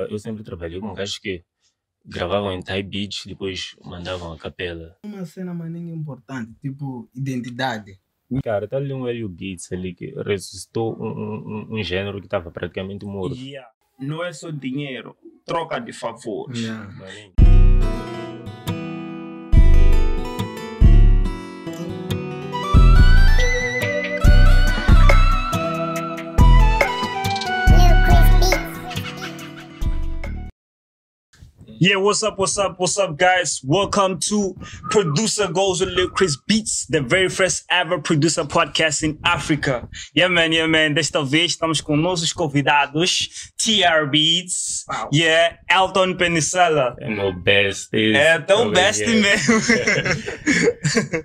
Eu sempre trabalhei com gajos que gravavam em Thai Beach, depois mandavam a capela. Uma cena maninha importante, tipo identidade. Cara, tá ali um Helio Beats ali que ressuscitou um, um, um- um gênero que estava praticamente morto. Yeah. Não é só dinheiro, troca de favores. Yeah. Yeah, what's up, what's up, what's up, guys? Welcome to Producer Goes with Lil Chris Beats, the very first ever producer podcast in Africa. Yeah, man, yeah, man. Desta vez estamos com nossos convidados, TR Beats, Wow. yeah, Elton Penicella. É meu best. esse. É tão Oh, best yeah. mesmo.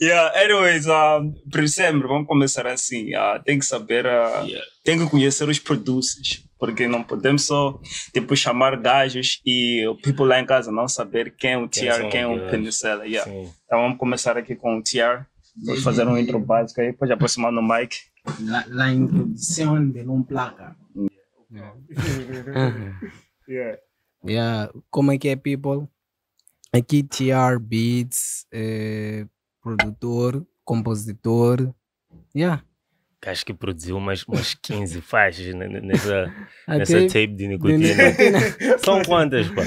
yeah, anyways, um, por sempre, vamos começar assim. Uh, tem que saber, uh, Yeah. tem que conhecer os producers, porque não podemos só tipo, chamar gajos e o people lá em casa não saber quem é o TR, quem é o gajos. Penicella. Yeah. Sim. Então vamos começar aqui com o TR. Vou fazer um intro básico aí, depois aproximar no mic. La, la introdução de um placa. Yeah. Yeah. Como é que é, people? Aqui TR Beats, eh, produtor, compositor. Yeah. Acho que produziu umas, umas 15 faixas ne- ne- nessa, Até- nessa tape de nicotina. São quantas, pá?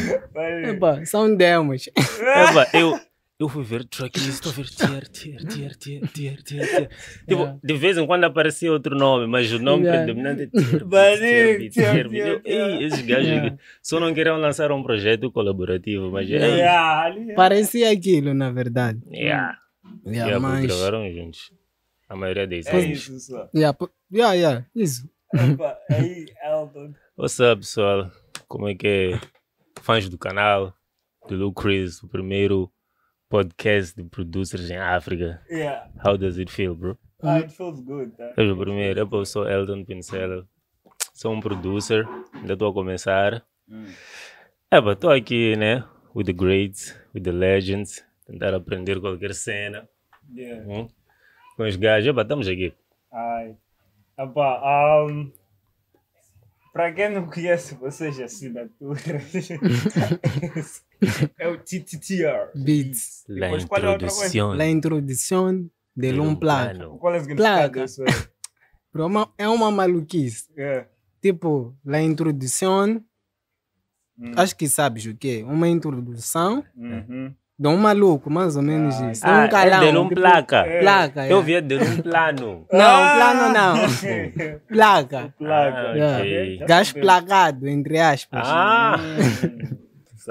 Epa, são demos. Epá, eu, eu fui ver tracklist, estou a ver tier, tier, tier, tier, tier, tier, tier. Tipo, Yeah. de vez em quando aparecia outro nome, mas o nome Yeah. predominante é tier, Maninho, tier, beats, tier, tier, Ei, esses gajos Yeah. só não queriam lançar um projeto colaborativo, mas Yeah, Parecia aquilo, na verdade. yeah, Yeah, yeah, mas... gravaram juntos. A maioria deles. É isso só. Yeah, yeah, yeah, isso. Epa, Aí, Elton. What's up, pessoal? Como é que é? Fãs do canal, do Lil Chris, o primeiro podcast de producers em África. Yeah. How does it feel, bro? Ah, it feels good, tá? Eu primeiro, eu sou Elton Pincel, sou um producer, ainda estou a começar. É, pá, estou aqui, né, with the greats, with the legends, tentar aprender qualquer cena. Yeah. hum, Com os gajos, é, pá, estamos aqui. Ai. Epá, um, para quem não conhece vocês, a assinatura é o TTTR. Beats. La Depois, qual é a outra coisa? introdução. La introdução de um placa. plano. Qual é o significado disso? É uma maluquice. É. Tipo, la introdução, Hum. acho que sabes o quê? Uma introdução Uhum. De um maluco, mais ou menos Ah, isso. Ah, um calão. é de um tipo, placa. É. Placa, Eu yeah. vi de um plano. Não, Ah! plano não. Placa. Placa. Ah, Yeah. Gás placado, entre aspas. Ah!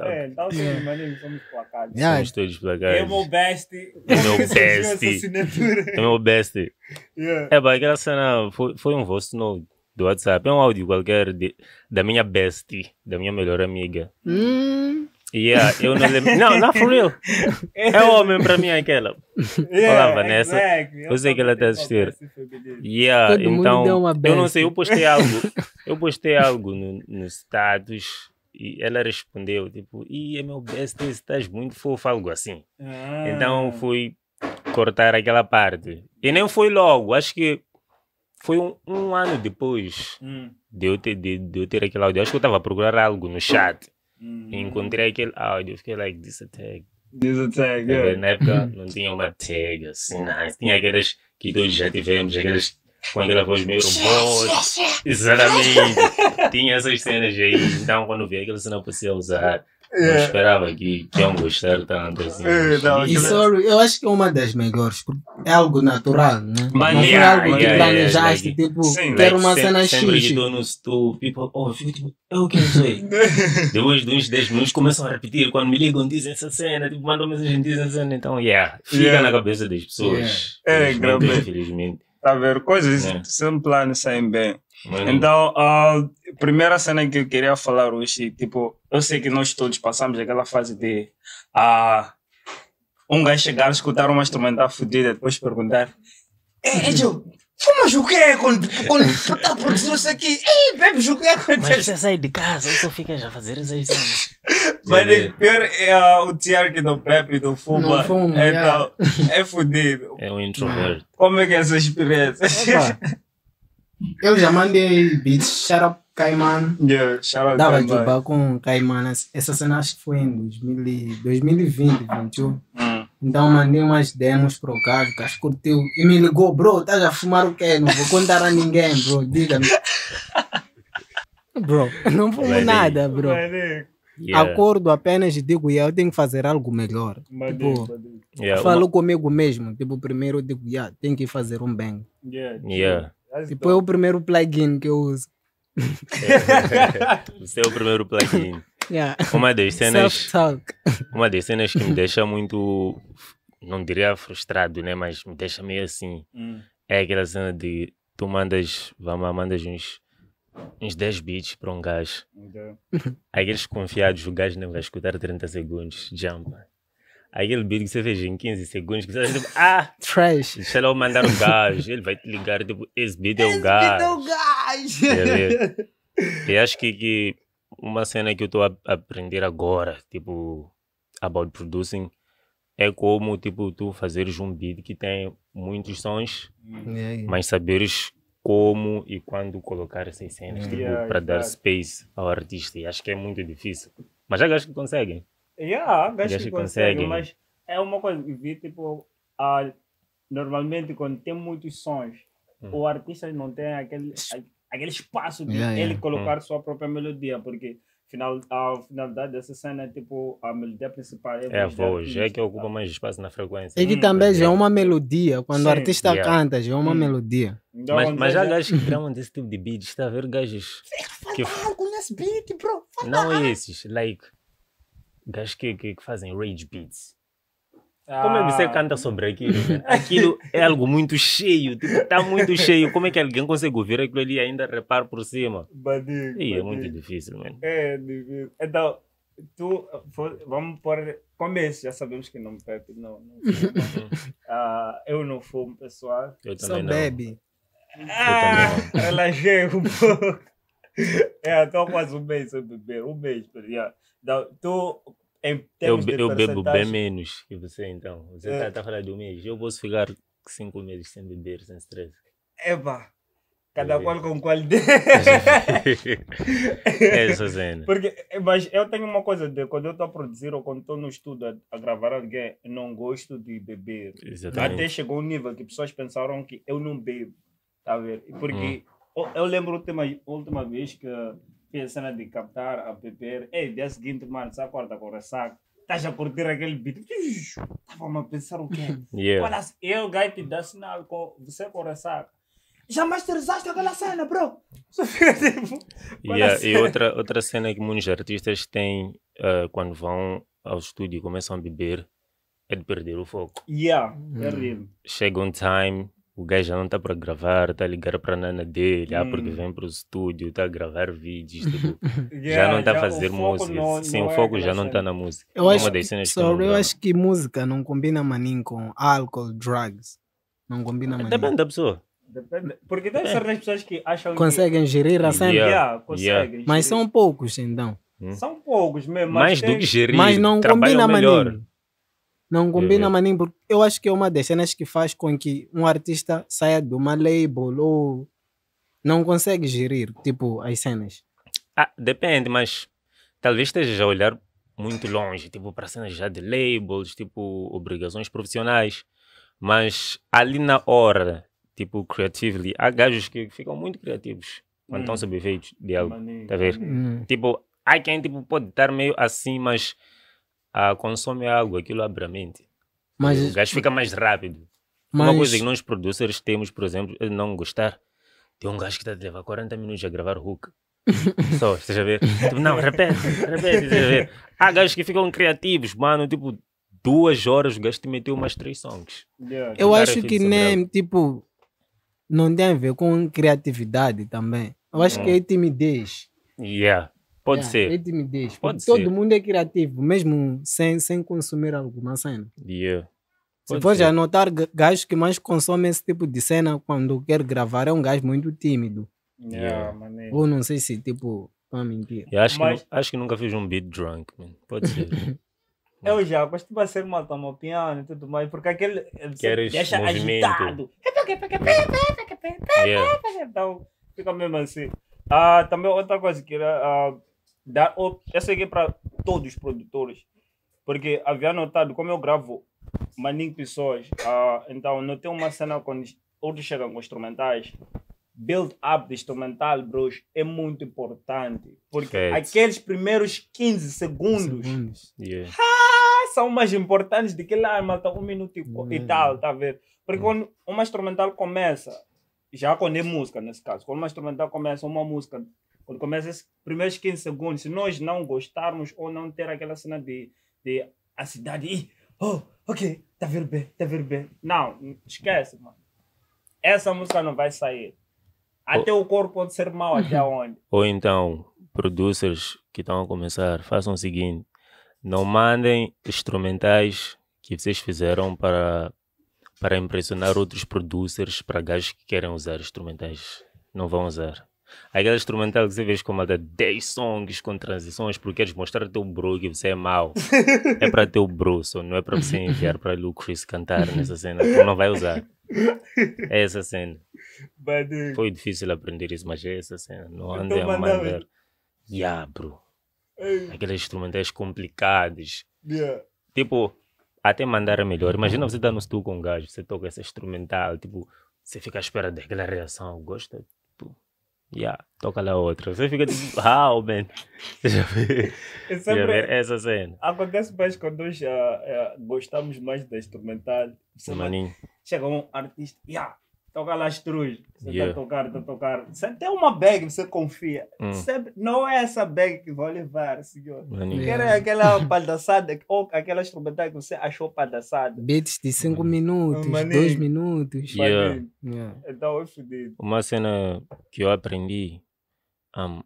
É, então sim, maninho, somos placados. Yeah. Somos todos placados. É o meu best. É meu Surgiu essa best. É meu best. Yeah. É, pá, aquela cena foi, foi um voice note do WhatsApp. É um áudio qualquer de, da minha bestie, da minha melhor amiga. Hum, yeah, eu não lembro. Não, not for real. É homem pra mim aquela. Olá, Vanessa. exactly. Eu sei que ela tá a assistir. Yeah, Todo mundo então, deu uma eu não sei, eu postei algo. Eu postei algo no, no status e ela respondeu, tipo, e é meu best, estás muito fofo, algo assim. Ah. Então fui cortar aquela parte. E nem foi logo, acho que foi um, um ano depois Hum, de eu, ter, de, de eu ter aquele áudio. Acho que eu estava a procurar algo no chat. Hum. E encontrei aquele áudio. Fiquei like, this a tag. Diz a tag, yeah. Na época não tinha uma tag assim, nice. Tinha aquelas que todos já tivemos, aquelas com aquela voz meio robot. Exatamente. tinha essas cenas aí. Então quando vi aquela cena passei a usar. Não Yeah. esperava que, que iam gostar tanto assim. É, não, E sorry, eu acho que é uma das melhores, porque é algo natural, né? Mas não foi yeah, algo que yeah, yeah, planejaste, like- tipo, Sim, quero Like, uma sem- cena sempre que X. estou no stool, people, oh, eu fico tipo, eu quero isso aí. Depois de uns 10 minutos começam a repetir. Quando me ligam, dizem essa cena, tipo, mandam mensagem, dizem essa cena. Então, yeah, fica Yeah. na cabeça das pessoas. Yeah. É, infelizmente. Tá a ver? Coisas É. sem plano saem bem. Então, a primeira cena que eu queria falar hoje, tipo, eu sei que nós todos passamos aquela fase de ah, um gajo chegar, escutar uma instrumental fodida, depois perguntar: Ei, Joe, fumas o quê quando, quando está produzindo isso aqui? Ei, bebes o quê quando mas você sai de casa, só ficas a fazer essas cenas. Mas o pior é ah, o Tiago que não bebe e não fuma. Não fuma, então, é fodido. É um introvert. Como é que é essa experiência? Opa, Eu já mandei beats, shout out Caimano. Yeah, shout out Dava com Caimano. Essa cena acho que foi em 2000, e- 2020, 2021. Hum. Então mandei umas demos pro gajo, o gajo curtiu e me ligou, bro, estás a fumar o quê? Não vou contar a ninguém, bro, diga-me. Bro, não fumo Vai nada, bro. Yeah. Acordo apenas e digo, yeah, eu tenho que fazer algo melhor. mané, Tipo. Yeah, Falo uma- comigo mesmo, tipo, primeiro eu digo, yeah, tenho que fazer um bang. Yeah, Yeah. That's Tipo, é dope. o primeiro plugin que eu uso. Você é o primeiro plugin. Yeah. Uma das cenas, uma das cenas que me deixa muito, não diria frustrado, né? Mas me deixa meio assim. Hum. É aquela cena de tu mandas, vamos lá, mandas uns, uns 10 beats para um gajo. Okay. Aqueles confiados, o gajo não vai escutar 30 segundos, jump. Aquele beat que você fez em 15 segundos, que você acha, tipo, ah, Trash. deixa eu mandar o gajo, ele vai te ligar, tipo, esse beat é o gajo. gajo. Quer ver? E acho que, que uma cena que eu estou a aprender agora, tipo, about producing, é como, tipo, tu fazeres um beat que tem muitos sons, mas saberes como e quando colocar essas cenas, tipo, Yeah, para dar space ao artista. E acho que é muito difícil. Mas já acho que conseguem. Yeah, Acho que consegue, conseguem. mas é uma coisa que vi, tipo, ah, normalmente quando tem muitos sons, Hum. o artista não tem aquele, a- aquele espaço de Yeah, ele yeah. colocar sua própria melodia, porque final, a finalidade dessa cena é tipo, a melodia principal é, É a voz, é que ocupa mais espaço na frequência. É que Hum, também já é yeah. uma melodia. Quando o Sim. artista Yeah. canta, já é uma Hum. melodia. Então, Mas, mas já seja- gajos que gramam desse tipo de beats, está a ver gajos que algo nesse beat, bro. Não é esses, like, gajos que, que, que fazem rage beats. Ah, Como é que você canta sobre aquilo? man? Aquilo é algo muito cheio, tipo, está muito cheio. Como é que alguém consegue ouvir aquilo ali e ainda repar por cima? Badigo, Ih, é muito difícil, mano. É difícil. Então, tu, vamos pôr começo, já sabemos que não bebe, não, não. Ah, eu não fumo, pessoal. Eu Só também não. bebe. Ah, relaxei um pouco. É, estou quase um mês sem beber, um mês. yeah. Então, tu, em Eu, termos be- de eu bebo bem menos que você, então. Você É. está a falar de um mês. Eu posso ficar cinco meses sem beber, sem stress. Eba, cada É. qual com qualidade. é essa cena. Porque, mas eu tenho uma coisa de quando eu estou a produzir ou quando estou no estúdio a, a gravar alguém, não gosto de beber. Até Exatamente. chegou um nível que pessoas pensaram que eu não bebo. Tá a ver? Hum. Porque eu, eu lembro a última, última vez que fiz a cena de captar a beber. Ei, dia seguinte, mano, você acorda com ressaca. Estás a curtir aquele beat. Estava a pensar o quê? Yeah. Olha, eu, gai, te dá sinal com você com ressaca. Já masterizaste aquela cena, bro. Só fica tipo. Olha Yeah, a e outra, outra cena que muitos artistas têm ah, quando vão ao estúdio e começam a beber é de perder o foco. Yeah, é Hum. real. Chega um time, o gajo já não está para gravar, está a ligar para a nana dele, ah, porque Hum. vem para o estúdio, está a gravar vídeos, tipo, já Yeah, não está a fazer música. não- Sim, não o é foco aquela já não está na música. Eu É acho, que sorry, eu acho que música não combina maninho com álcool, drugs. Não combina maninho. Depende da pessoa. Depende. Porque tem certas pessoas que acham Conseguem gerir a que. cena. Yeah. Yeah, conseguem. Mas gerir. são poucos, então. São poucos mesmo. Mas Mais tem- do que gerir, Mas não combina melhor. maninho. Não combina Uhum. maninho, porque eu acho que é uma das cenas que faz com que um artista saia de uma label ou não consegue gerir, tipo, as cenas. Ah, depende, mas talvez esteja a olhar muito longe, tipo, para cenas já de labels, tipo, obrigações profissionais. Mas ali na hora, tipo, creatively, há gajos que ficam muito criativos quando Hum. estão sob efeitos de algo. Tá a ver? Hum. Tipo, há quem tipo, pode estar meio assim, mas ah, consome algo, aquilo abre a mente. o Mas, gajo fica mais rápido. mas Uma coisa que nós producers temos, por exemplo, é não gostar. Tem um gajo que está a levar 40 minutos a gravar hook. Só, estás a ver? Tipo, não, repete, repete, estás a ver? Há gajos que ficam criativos, mano, tipo, duas horas o gajo te meteu umas três songs. Yeah. eu acho que nem, tipo, não tem a ver com criatividade também. Eu acho que é timidez. Yeah, pode Yeah, ser. É timidez. Pode todo ser. mundo é criativo, mesmo sem, sem consumir alguma cena. Yeah. Se for já notar, ga- gajos que mais consomem esse tipo de cena quando quer gravar é um gajo muito tímido. Yeah, Yeah. Ou não sei se, tipo, para mentir. Eu acho, Mas- que, acho que nunca fiz um beat drunk, man. Pode ser. Eu já costumo ser mal tomar piano e tudo mais, porque aquele. Queres deixa movimento. agitado. yeah. Então, fica mesmo assim. Ah, também outra coisa que era ah, dar. op- Essa aqui é para todos os produtores. Porque havia notado, como eu gravo maninho pessoas, ah, então não tem uma cena quando outros chegam com instrumentais. Build up de instrumental, bros, é muito importante. Porque aqueles primeiros 15 segundos Segundos. Yeah. são mais importantes do que lá, malta, um minuto e, e tal, tá a ver? Porque quando uma instrumental começa, já quando é música nesse caso, quando uma instrumental começa, uma música, quando começa esses primeiros 15 segundos, se nós não gostarmos ou não ter aquela cena de, de a cidade, "Ih, oh, ok, tá a ver bem, tá a ver bem. Não, esquece, mano. Essa música não vai sair. Até o corpo pode ser mau até onde? Ou então, producers que estão a começar, façam o seguinte: não mandem instrumentais que vocês fizeram para, para impressionar outros producers, para gajos que querem usar instrumentais. Não vão usar. Aquela instrumental que você vê como dá 10 songs com transições porque queres mostrar teu bro que você é mau. é para teu bro, só não é para você enviar para o Chris cantar nessa cena. Tu não vai usar. É essa cena. But, Foi difícil aprender isso, mas é essa cena. Não andem a mandar. Yeah, bro. ei, Aqueles instrumentais complicados. yeah. Tipo, até mandar é melhor. Imagina você estar no estúdio com um gajo, você toca essa instrumental, tipo, você fica à espera daquela reação. Gosta? Yeah, toca lá outra. Você fica tipo, how, man? Já vê? É sempre, essa cena. Acontece mais quando nós ah, ah, gostamos mais da instrumental. Maninho. chega um artista, yeah, toca lá as truz. Você Yeah. tá a tocar, tá a tocar. Você tem uma bag, você confia. Hum. Sempre- não é essa bag que vou levar, senhor. Quer aquela palhaçada ou aquela instrumental que você achou palhaçada. Beats de 5 minutos, Maninho. 2 minutos. Yeah. Yeah. Então é fodido. Uma cena que eu aprendi, um,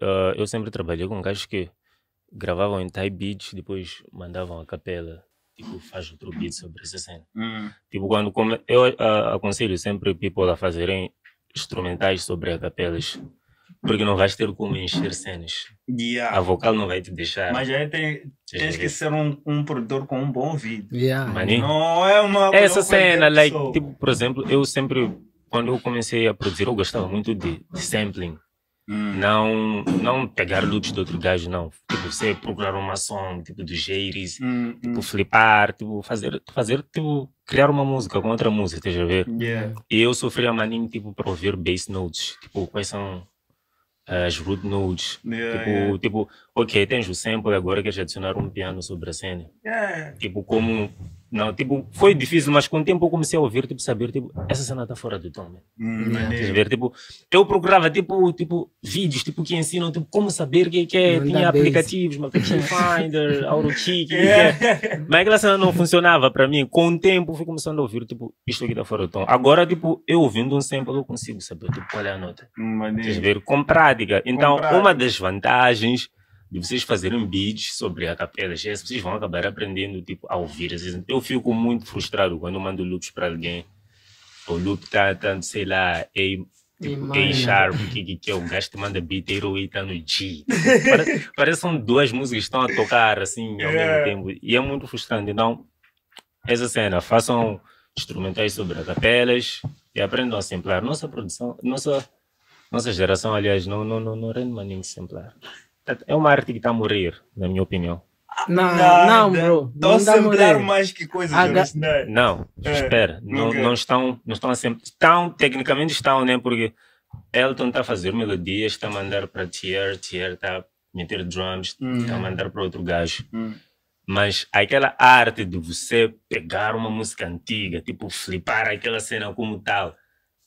ah, eu sempre trabalhei com gajos que gravavam em Thai beats, depois mandavam a capela, tipo, faz outro beat sobre essa cena. Tipo, quando come... eu ah, aconselho sempre people a fazerem instrumentais sobre a capelas, porque não vais ter como encher cenas. A Yeah. vocal não vai te deixar. Mas aí tem, tens que ser um, um produtor com um bom ouvido. Yeah. Não é uma. Essa cena, like, tipo, por exemplo, eu sempre, quando eu comecei a produzir, eu gostava muito de, de sampling. Hum. Não, não pegar loops de outro gajo, não. Tipo, você procurar uma som, tipo, do Jeiris, Hum, hum. tipo, flipar, tipo, fazer, fazer, tipo, criar uma música com outra música, estás a ver? Yeah. E eu sofria maninho, tipo, para ouvir bass notes, tipo, quais são as root notes. Yeah, Tipo, yeah. tipo, ok, tens o sample, agora queres adicionar um piano sobre a cena. Yeah. Tipo, como. Não, tipo, foi difícil, mas com o tempo eu comecei a ouvir, tipo, saber, tipo, essa cena tá fora do tom, man. Hum, Yeah. Ver? Tipo, eu procurava, tipo, tipo, vídeos, tipo, que ensinam, tipo, como saber o que é que é. Mandar Tinha base. aplicativos, Key Finder, AutoKey, que é. Yeah. Mas aquela cena não funcionava para mim. Com o tempo, fui começando a ouvir, tipo, isto aqui tá fora do tom. Agora, tipo, eu ouvindo um sample, eu consigo saber, tipo, qual é a nota. Hum, Maneiro. ver? Com prática. Então, prática. uma das vantagens de vocês fazerem beats sobre a capela, é que vocês vão acabar aprendendo, tipo, a ouvir. Eu fico muito frustrado quando mando loops para alguém. O loop tá, tá sei lá, A, tipo, A sharp, que, que, que é o gajo te manda beat, e tá no G. Parece, que são duas músicas que estão a tocar, assim, ao Yeah. mesmo tempo. E é muito frustrante. Então, essa cena, façam instrumentais sobre a capelas e aprendam a samplar. Nossa produção, nossa, nossa geração, aliás, não, não, não, não rende mais nem samplar. É uma arte que está a morrer, na minha opinião. Não, Nada. não, bro. Estão a Não dá sembrar morrer. mais que coisas Aga- originais. Não, É, espera, não, não estão, não estão a samplar. Estão, tecnicamente estão, né? Porque Elton está a fazer melodias, está a mandar para Tier, Tier está a meter drums, Hum. está a mandar para outro gajo. Hum. Mas aquela arte de você pegar uma música antiga, tipo flipar aquela cena como tal,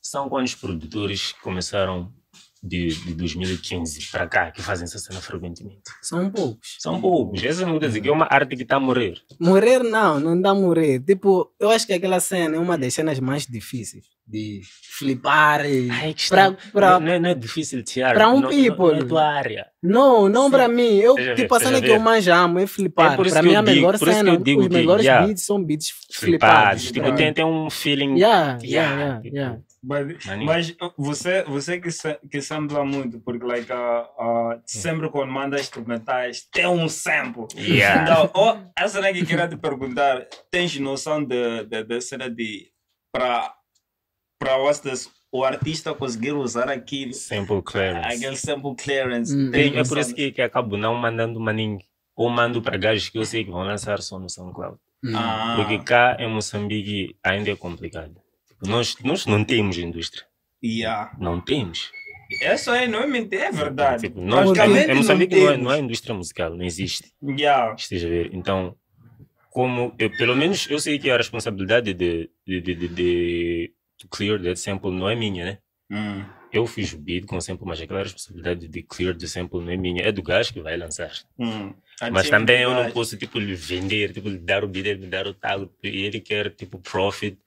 são quando os produtores começaram de, de 2015 para cá, que fazem essa cena frequentemente. São poucos. São poucos. Essa não dizer que é uma arte que está a morrer. Morrer não, não dá morrer. Tipo, eu acho que aquela cena é uma das cenas mais difíceis de flipar. e- Ai, que Pra, pra, não, é, não é difícil tirar. pra um não, people. Não é tua área. não, não pra mim. Eu, ver, tipo, a cena que eu mais amo é flipar. É que mim, a digo- melhor que cena, digo os melhores yeah. beats são beats Flipados. flipados. Tipo, Yeah. tem, tem um feeling. Yeah, Yeah, yeah, tipo, yeah, yeah. Mas, Maninho. mas você, você que, que sampla muito, porque like, uh, uh, sempre quando manda instrumentais tem um sample. Yeah. Então, oh, a cena que eu queria te perguntar, tens noção de, de, de cena de para para vocês o artista conseguir usar aquilo, Sample clearance. aquele sample clearance. Hum. tem é por isso que, que acabo não mandando maninho. Ou mando para gajos que eu sei que vão lançar só no SoundCloud. Hum. Ah, Porque cá em Moçambique ainda é complicado. Tipo, Nós, nós não temos indústria. yeah. Não temos. Isso aí não é mentira, é verdade. Tipo, nós, em Moçambique não, é, temos. não é indústria musical, não existe. Yeah. Esteja a ver. Então, como eu, pelo menos eu sei que a responsabilidade de, de, de, de, de clear that sample não é minha, né? Hum. Eu fiz o beat com o sample, mas aquela responsabilidade de clear the sample não é minha, é do gajo que vai lançar. Hum. Mas também eu não posso, tipo, lhe vender, tipo, lhe dar o beat, me dar o tal, e ele quer, tipo, profit,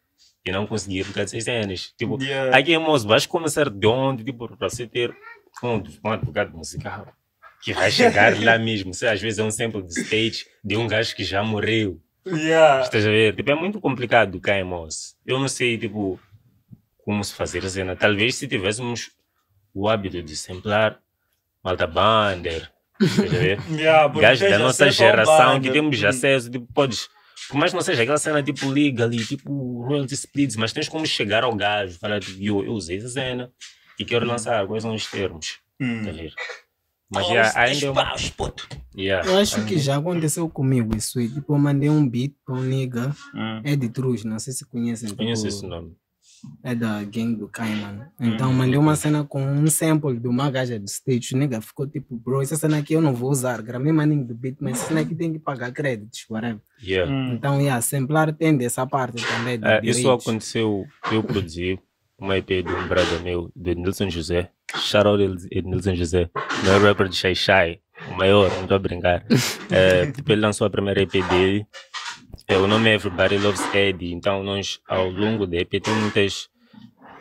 e não causa de seis anos. Tipo, Yeah. aqui Moço, vais começar de onde, tipo, para você ter um, um advogado musical que vai chegar lá mesmo. Se às vezes é um sample de stage de um gajo que já morreu. Yeah. Estás a ver? Tipo, é muito complicado cá em Moço. Eu não sei, tipo, como se fazer a cena. Talvez se tivéssemos o hábito de samplar Malta Bander, estás a ver? Yeah, gajos da nossa geração que temos Hum. acesso, tipo, podes, por mais que não seja aquela cena tipo legal e tipo royalty splits, mas tens como chegar ao gajo, falar tipo, yo, eu usei essa cena e quero lançar, quais são os termos, Hum. tá ver? Mas Oh, já, os ainda é uma... Yeah, Eu acho que ainda- já aconteceu comigo isso. aí. Tipo, eu mandei um beat para um nigga, Hum. é de Truz, não sei se conhecem. Tipo, Conheço esse nome. É da gang do Cayman. Então mandei uma cena com um sample de uma gaja do stage. O nigga ficou tipo, bro, essa cena aqui eu não vou usar. Gramei maninho do beat, mas essa cena aqui tem que pagar créditos, whatever. Yeah. Hum. Então, yeah, samplar tem dessa parte também. De É, isso aconteceu, eu produzi uma EP de um brother meu, de Nilson José. Shout out Nilson José, meu rapper de Shai Shai, o maior, não estou a brincar. É, tipo, ele lançou a primeira EP dele. É, o nome é Everybody Loves Eddie. Então, nós, ao longo da EP, tem muitas,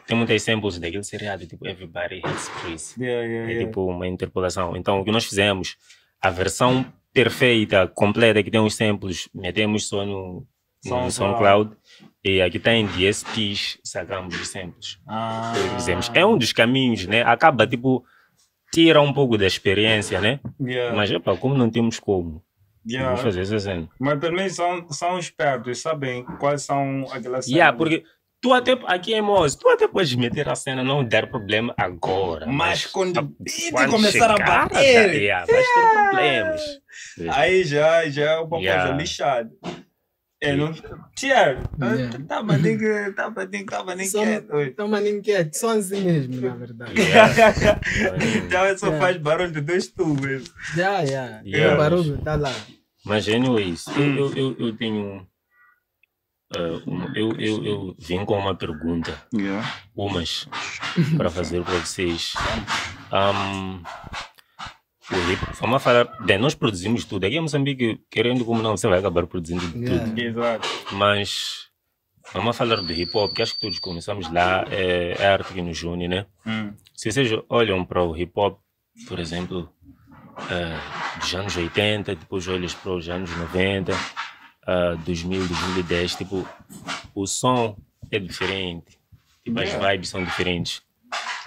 tem muitas samples daquele seriado, tipo Everybody Hates Chris. Yeah, yeah, É yeah. tipo uma interpolação. Então, o que nós fizemos, a versão perfeita, completa, que tem os samples, metemos só no, no SoundCloud. SoundCloud. E aqui tem DSPs, sacamos os samples. Ah. Fizemos. É um dos caminhos, né? Acaba, tipo, tira um pouco da experiência, né? Mas, epa, como não temos como, Yeah. fazer essa cena. Mas também são, são espertos, sabem quais são aquelas Yeah, cenas. porque tu até, aqui em Moz, tu até podes meter a cena, não der problema agora. Mas quando a- o beat quando começar a bater, yeah, vais ter problemas. Aí já, já é Yeah. coisa lixada. É, não... Tia, Yeah. tá maninho, tá maninho, tá maninho quieto. Então, maninho quieto, só assim mesmo, na verdade. Yeah. Então ele só Yeah. faz barulho de dois tubos. Já, já. Yeah, O barulho tá lá. Mas, anyways, eu, Hum. eu, eu, eu tenho. uh, uma- eu, eu, eu vim com uma pergunta, Yeah. umas, para fazer para vocês. Um, o hip- vamos falar. Bem, nós produzimos tudo. Aqui em Moçambique, querendo como não, você vai acabar produzindo Yeah. tudo. Exato. Mas vamos falar do hip hop, que acho que todos começamos lá, é, é a arte que nos une, né? Hum. Se vocês olham para o hip hop, por exemplo, eh, dos anos 80, depois olhas para os anos 90, ah, 2000, 2010, tipo, o som é diferente, tipo, as vibes são diferentes.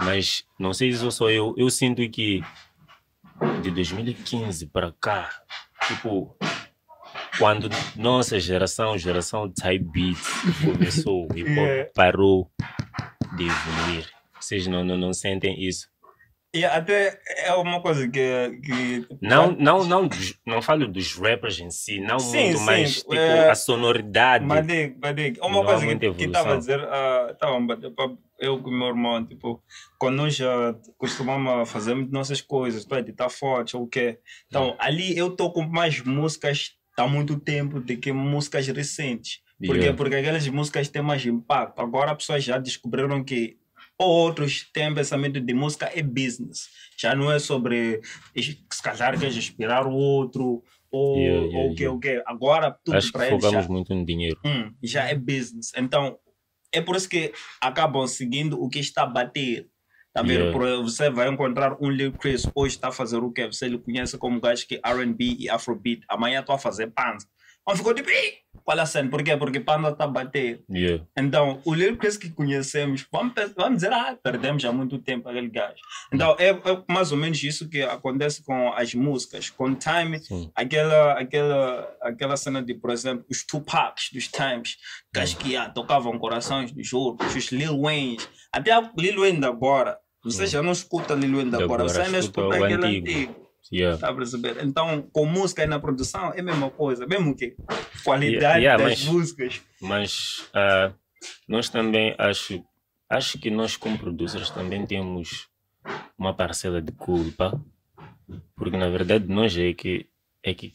Mas não sei se sou eu, eu sinto que de 2015 para cá, tipo, quando nossa geração, geração type beats, começou, hop Yeah. parou de evoluir. Vocês não, não, não sentem isso? E até é uma coisa que. que Não, não, não, dos- não falo dos rappers em si, não Sim, muito, sim, mas tipo, é- a sonoridade. Digo, uma Não coisa que estava a dizer, ah, estava a bater papo, eu com o meu irmão, tipo, quando nós já costumamos fazer nossas coisas, a editar fotos ou o quê. Então, ali eu estou com mais músicas há muito tempo do que músicas recentes. Por quê? Yeah. Porque aquelas músicas têm mais impacto. Agora as pessoas já descobriram que outros têm pensamento de música é business. Já não é sobre se calhar queres inspirar o outro ou Yeah, yeah, o que yeah. o que. Agora tudo Acho que para já focamos muito no dinheiro. Hum, já é business. Então, é por isso que acabam seguindo o que está a bater. Tá? Yeah. Você vai encontrar um Lil Chris hoje está a fazer o quê? Você lhe conhece como gajo que R&B e Afrobeat. Amanhã estou a fazer pants. Um ficou tipo, "Ih, qual a cena? Por quê? Porque Panda está a bater. Yeah. Então, o Lil Chris que conhecemos, vamos, vamos dizer, ah, perdemos há muito tempo aquele gajo. Então, é, é mais ou menos isso que acontece com as músicas. Com Time, Sim. aquela, aquela, aquela cena de, por exemplo, os Tupacs dos Times, gajos que ah, tocavam corações dos outros, os Lil Waynes, até o Lil Wayne agora. Você já não escuta Lil Wayne agora, agora, você ainda escuta aquele antigo. antigo. Yeah. Tá a perceber? Então, com música e na produção é a mesma coisa, mesmo que qualidade Yeah, yeah, das mas- músicas. Mas ah, nós também acho, acho que nós como producers também temos uma parcela de culpa, porque na verdade nós é que é que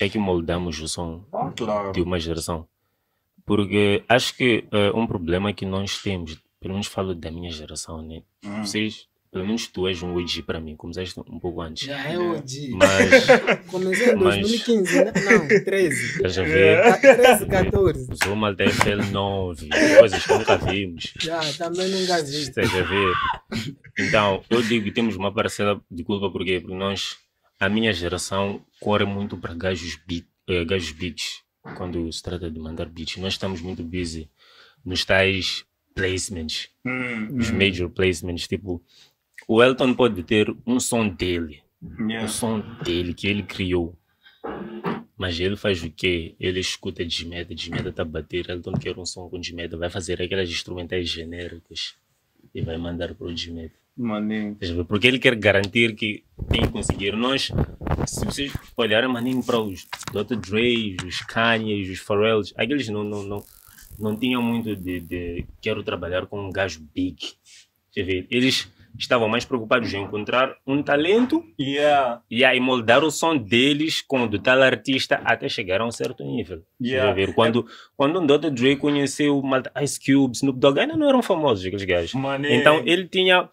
é que moldamos o som Claro. de uma geração. Porque acho que ah, um problema que nós temos, pelo menos falo da minha geração, né? Hum. Vocês, pelo menos tu és um OG para mim, começaste um pouco antes. Já é OG. Mas Comecei em Mas- 2015, né? não, 13. estás a ver? Ah, 13, 14. Usou uma TFL9, coisas que nunca vimos. Já, também nunca vi. Estás a ver? Então, eu digo que temos uma parcela de culpa porque, porque nós, a minha geração, corre muito para gajos, beat, eh, gajos beats quando se trata de mandar beats. Nós estamos muito busy nos tais placements, Hum, os hum. major placements. Tipo, o Elton pode ter um som dele, um Yeah. som dele que ele criou. Mas ele faz o quê? Ele escuta desmeda, desmeda tá a bater, Elton quer um som com desmeda, vai fazer aquelas instrumentais genéricas e vai mandar para o desmeda. Maninho. Porque ele quer garantir que tem que conseguir. Nós, se vocês olharem maninho para os Dr. Dre, os Kanye, os Pharrells, aqueles não, não, não, não tinham muito de, de quero trabalhar com um gajo big. Eles estavam mais preocupados em encontrar um talento Yeah. e aí moldar o som deles com o do tal artista até chegar a um certo nível. Yeah. Ver? Quando, quando um Dr. Dre conheceu o Ice Cube, Snoop Dogg, ainda não eram famosos aqueles gajos. Então ele tinha,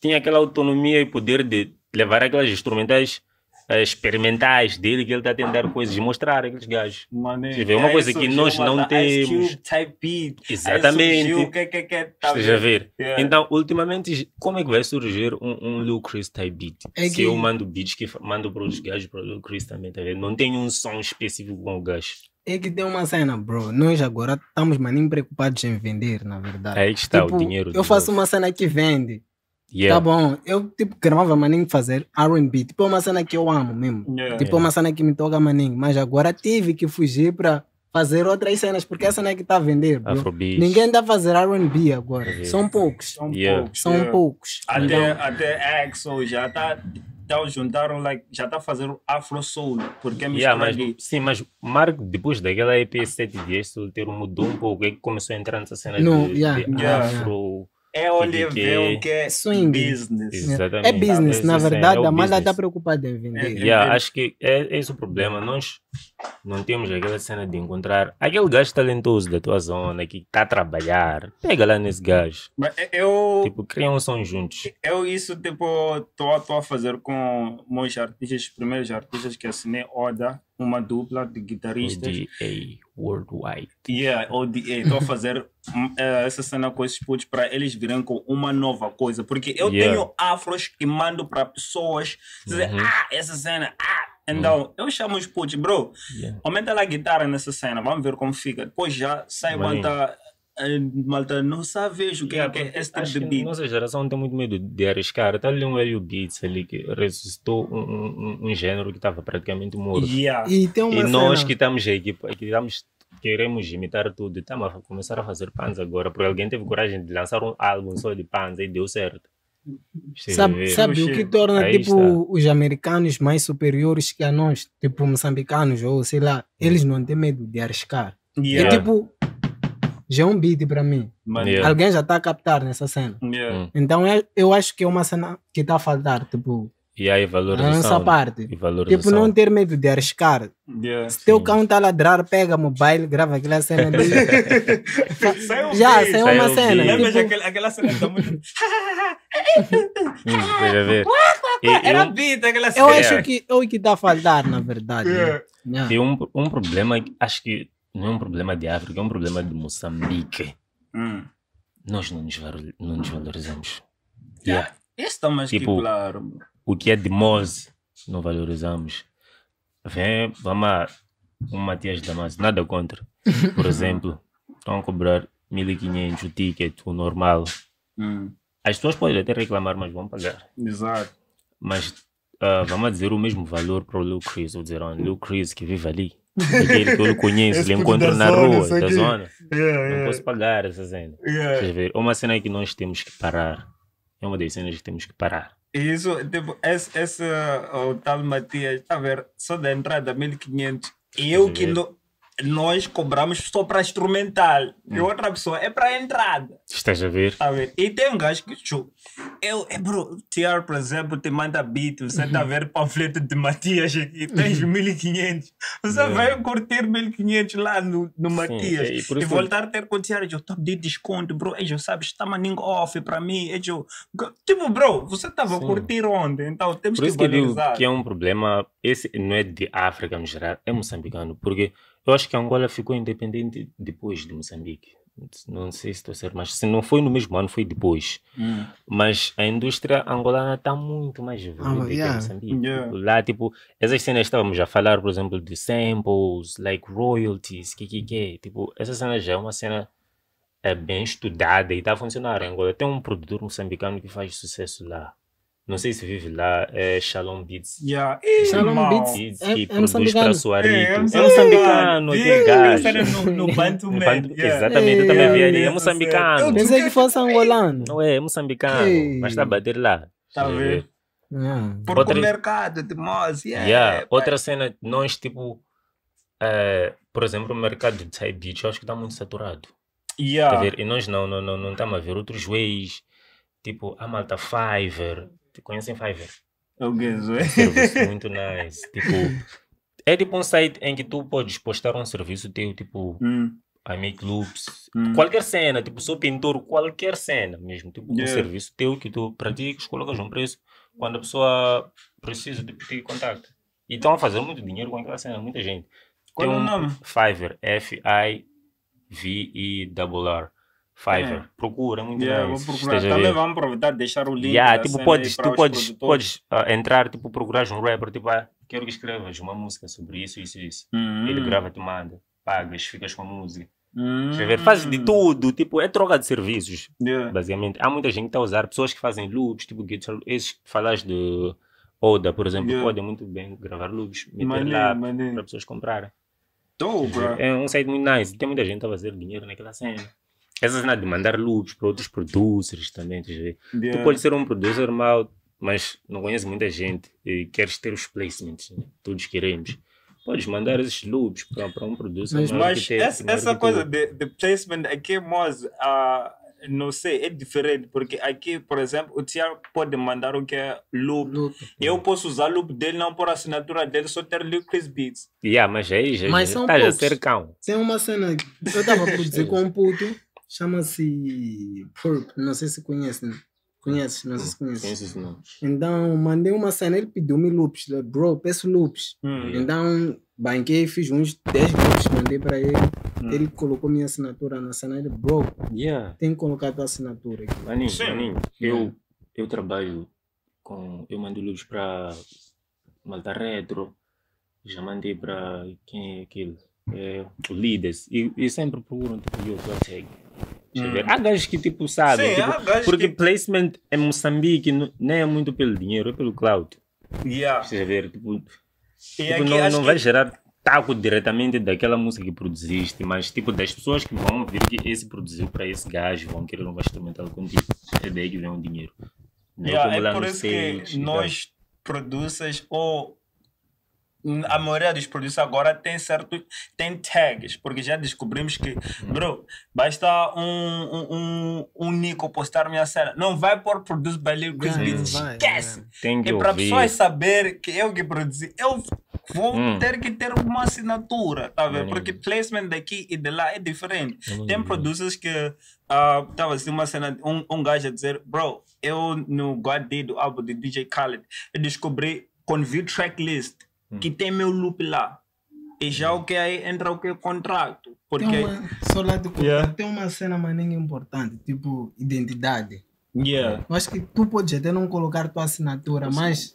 tinha aquela autonomia e poder de levar aquelas instrumentais experimentais dele que ele está a tentar coisas mostrar aqueles gajos. Maninho. Você vê, uma coisa que nós não temos. Cube Exatamente. surgiu que que que tá Estás a ver? Yeah. Então, ultimamente, como é que vai surgir um, um Lil Chris type beat? É Se eu mando beats que mando para os gajos, para o Lil Chris também, tá vendo? Não tem um som específico com o gajo. É que tem uma cena, bro. Nós agora estamos maninho preocupados em vender, na verdade. Aí que está Tipo, o dinheiro. Eu faço novo. uma cena que vende. Yeah. Tá bom. Eu, tipo, gravava maninho fazer R&B. Tipo, é uma cena que eu amo mesmo. Yeah. Tipo, é uma cena que me toca maninho. Mas agora tive que fugir para fazer outras cenas, porque essa cena é que está a vender. Ninguém dá a fazer R&B agora. É. São poucos. São Yeah. poucos. São yeah. poucos. Até, Então, até Axel já tá, tá juntaram, like, já tá fazendo Afro Soul, porque é Yeah, mas, de... sim, mas Marco, depois daquela EP 7 dias solteiro, mudou um pouco. É que começou a entrar nessa cena No, de, yeah, de yeah. afro. É onde que- vê o que é Swing. business. Exatamente. é business, na Esse verdade. é a malha está preocupada em vender. É, Yeah, acho que é, é esse o problema. Nós não temos aquela cena de encontrar aquele gajo talentoso da tua zona que está a trabalhar. Pega lá nesse gajo. Mas eu, Tipo, cria um som juntos. eu isso, tipo, tô a fazer com meus artistas, os primeiros artistas que assinei Oda, uma dupla de guitarristas. ODA Worldwide. Yeah, ODA. Estou a fazer hum, eh, essa cena com esses putos para eles virem com uma nova coisa. Porque eu Yeah. tenho afros que mando para pessoas dizer, Uhum. ah, essa cena, ah. Então, eu chamo os putos, bro, Yeah. aumenta lá a guitarra nessa cena, vamos ver como fica. Depois já sai Maninho. Malta, não sabe o que é, que é esse tipo de beat. nossa geração tem muito medo de arriscar. Está ali um Helio Beats ali que ressuscitou um, um, um- um gênero que estava praticamente morto. Yeah. E tem uma E nós que estamos aqui, que estamos, queremos imitar tudo, estamos a começar a fazer pans agora, porque alguém teve coragem de lançar um álbum só de pans e deu certo. Sabe, sabe o que torna Aí tipo, está. os americanos mais superiores que a nós, tipo moçambicanos ou sei lá, eles não têm medo de arriscar. Yeah. É tipo, já é um beat para mim. Yeah. Alguém já está a captar nessa cena. yeah. Hum. Então eu, eu acho que é uma cena que está a faltar, tipo, E aí a valorização. nossa parte. E valorização. Tipo, não ter medo de arriscar. Yeah. Se teu Sim. cão está a ladrar, pega mobile, grava aquela cena ali. Saiu um já, Saiu uma um cena. beat. Lembra Tipo, aquela, aquela cena que tá muito... Eu Era beat, aquela eu cena. acho que é o que está a faltar, na verdade. Yeah. Yeah. e um, um problema, que acho que não é um problema de África, é um problema de Moçambique. Hum. Nós não nos, não nos valorizamos. Yeah. Esse tá mais Tipo, que claro. O que é de Mose, não valorizamos. Vem, vamos um Matias Damasio, nada contra. Por exemplo, estão a cobrar 1500 o ticket, o normal. Hum, As pessoas podem até reclamar, mas vão pagar. Exato. Mas ah, vamos dizer o mesmo valor para o Lil Chris. Vou dizer, olha, Lil Chris que vive ali. Aquele que eu conheço, Esse ele encontro da na zona, rua, da zona. Yeah, Não posso pagar essa cena. yeah. Quer ver? Uma cena que nós temos que parar. É uma das cenas que temos que parar. Isso, tipo, esse, esse o tal Matias, está a ver, só da entrada 1500. E eu que ver. Nós cobramos só para instrumental. E outra pessoa é para entrada. Estás a ver? Tá a ver? E tem um gajo que, tchô, eu, é, bro, TR, por exemplo, te manda beat, você está a ver panfleto de Matias aqui, tens 1500. Você Yeah. vai curtir 1500 lá no, no Matias. é, e por e voltar a ter com o TR, eu estou de desconto, bro. Ei, eu sabes, está maninho off para mim. Eu, tipo, bro, você estava a curtir onde? Então temos Por que isso que eu digo que é um problema, esse não é de África no geral, é moçambicano, porque eu acho que Angola ficou independente depois de Moçambique. Não sei se estou a ser, mas se não foi no mesmo ano, foi depois. Hum. Mas a indústria angolana está muito mais evoluída que yeah. a Moçambique. Yeah. Tipo, Lá, tipo, essas cenas estávamos a falar, por exemplo, de samples, like royalties, que que que. Tipo, essa cena já é uma cena é bem estudada e está a funcionar em Angola. Tem um produtor moçambicano que faz sucesso lá. Não sei se vive lá, é Shalom Beats. Yeah. Ih, Shalom. Beats. Beats É- que é produz moçambicano. para Suarito. É, É, é moçambicano, aquele gajo. no, no Bantu No Man, Bantu- yeah. Exatamente, eu também Yeah, vi ali. É moçambicano. eu- Pensei que fosse angolano. Não é, é moçambicano. Ei. Mas está a bater lá. Tá a ver? Yeah. Porque Outra- o mercado de moz, yeah. Yeah. Outra cena, nós, tipo, eh, por exemplo, o mercado de Thai Beach, eu acho que está muito saturado. Tá a Yeah. ver? E nós não, não, não, não estamos a ver outros ways, tipo, a malta Fiverr. Conhecem Fiverr? Eu gueso, é. Serviço muito nice. Tipo, é tipo um site em que tu podes postar um serviço teu, tipo, Hum, I make loops, hum. qualquer cena, tipo, sou pintor, qualquer cena mesmo, tipo, um Yeah. serviço teu que tu praticas, colocas um preço, quando a pessoa precisa, tipo, te contacta. E estão a fazer muito dinheiro com aquela cena, muita gente. Qual é o um nome? Fiverr, F-I-V-E-R-R. Fiverr. É. Procura, muito Yeah, Também ver. vamos aproveitar e deixar o link. Yeah, tipo, podes, tu podes, podes ah, entrar, tipo, procurar um rapper, tipo, ah, quero que escrevas uma música sobre isso, isso, isso. Hum. Ele grava, te manda, pagas, ficas com a música. Hum. Ver. Fazes de tudo, tipo, é troca de serviços, Yeah. basicamente. Há muita gente que está a usar, pessoas que fazem loops, tipo, guitar, esses que falas de Oda, por exemplo, Yeah. podem muito bem gravar loops, meter lá para pessoas comprarem. É um site muito nice. Tem muita gente a fazer dinheiro naquela cena. Essa cena de mandar loops para outros producers também. Yeah. tu pode ser um producer mal, mas não conheces muita gente e queres ter os placements. Né? Todos queremos. Podes mandar esses loops para um producer. Mas- Mas que te- essa, maior essa que coisa de, de placement aqui, Moz, ah, não sei, é diferente, porque aqui, por exemplo, o Tiago pode mandar o que é loop. Luto. Eu posso usar loop dele, não por assinatura dele, só ter Lil Chris Beats. Yeah, mas aí já Mas já são poucos. ser cão. Tem uma cena. que Eu estava a produzir com um puto, chama-se Purp, não sei se conhecem. Conheces, não sei se. Conheces não? Então, mandei uma cena, ele pediu-me loops. Bro, peço loops. Hum. Então, banquei, fiz uns 10 loops, mandei para ele. Hum. Ele colocou minha assinatura na cena. Ele, bro, Yeah. tem que colocar tua assinatura aqui. Maninho, Sim. maninho, eu, eu trabalho com. Eu mando loops para Malta Retro, já mandei para. Quem é aquele? É, Líderes. E, e sempre procuram tipo. Deixa eu ver. Hum. Há gajos que tipo sabem. Sim, tipo, porque que- placement em Moçambique não, é muito pelo dinheiro, é pelo cloud. Yeah. Ver. Tipo, tipo, não, não que- vai gerar taco diretamente daquela música que produziste, mas tipo das pessoas que vão ver que esse produziu para esse gajo vão querer um instrumental contigo. É daí que vem o dinheiro. Não Yeah, como lá é por isso que nós, producers, ou a maioria dos producers agora tem certo tem tags, porque já descobrimos que, Hum. bro, basta um, um, um, um Nico postar minha cena, não vai por produce by Lil Chris vai, esquece. Tem que É para pessoas saber que eu que produzi, eu vou Hum. ter que ter uma assinatura, tá vendo? Maneiro. Porque placement daqui e de lá é diferente. Tem producers que ah, tava assim uma cena, um, um gajo a dizer, bro, eu no God Day do álbum de DJ Khaled, eu descobri com view tracklist Hum. que tem meu loop lá. E já o que aí entra o que é contrato. Porque, Tem uma, só lá de Yeah. tem uma cena maninha importante, tipo identidade. yeah. Eu acho que tu podes até não colocar tua assinatura, mas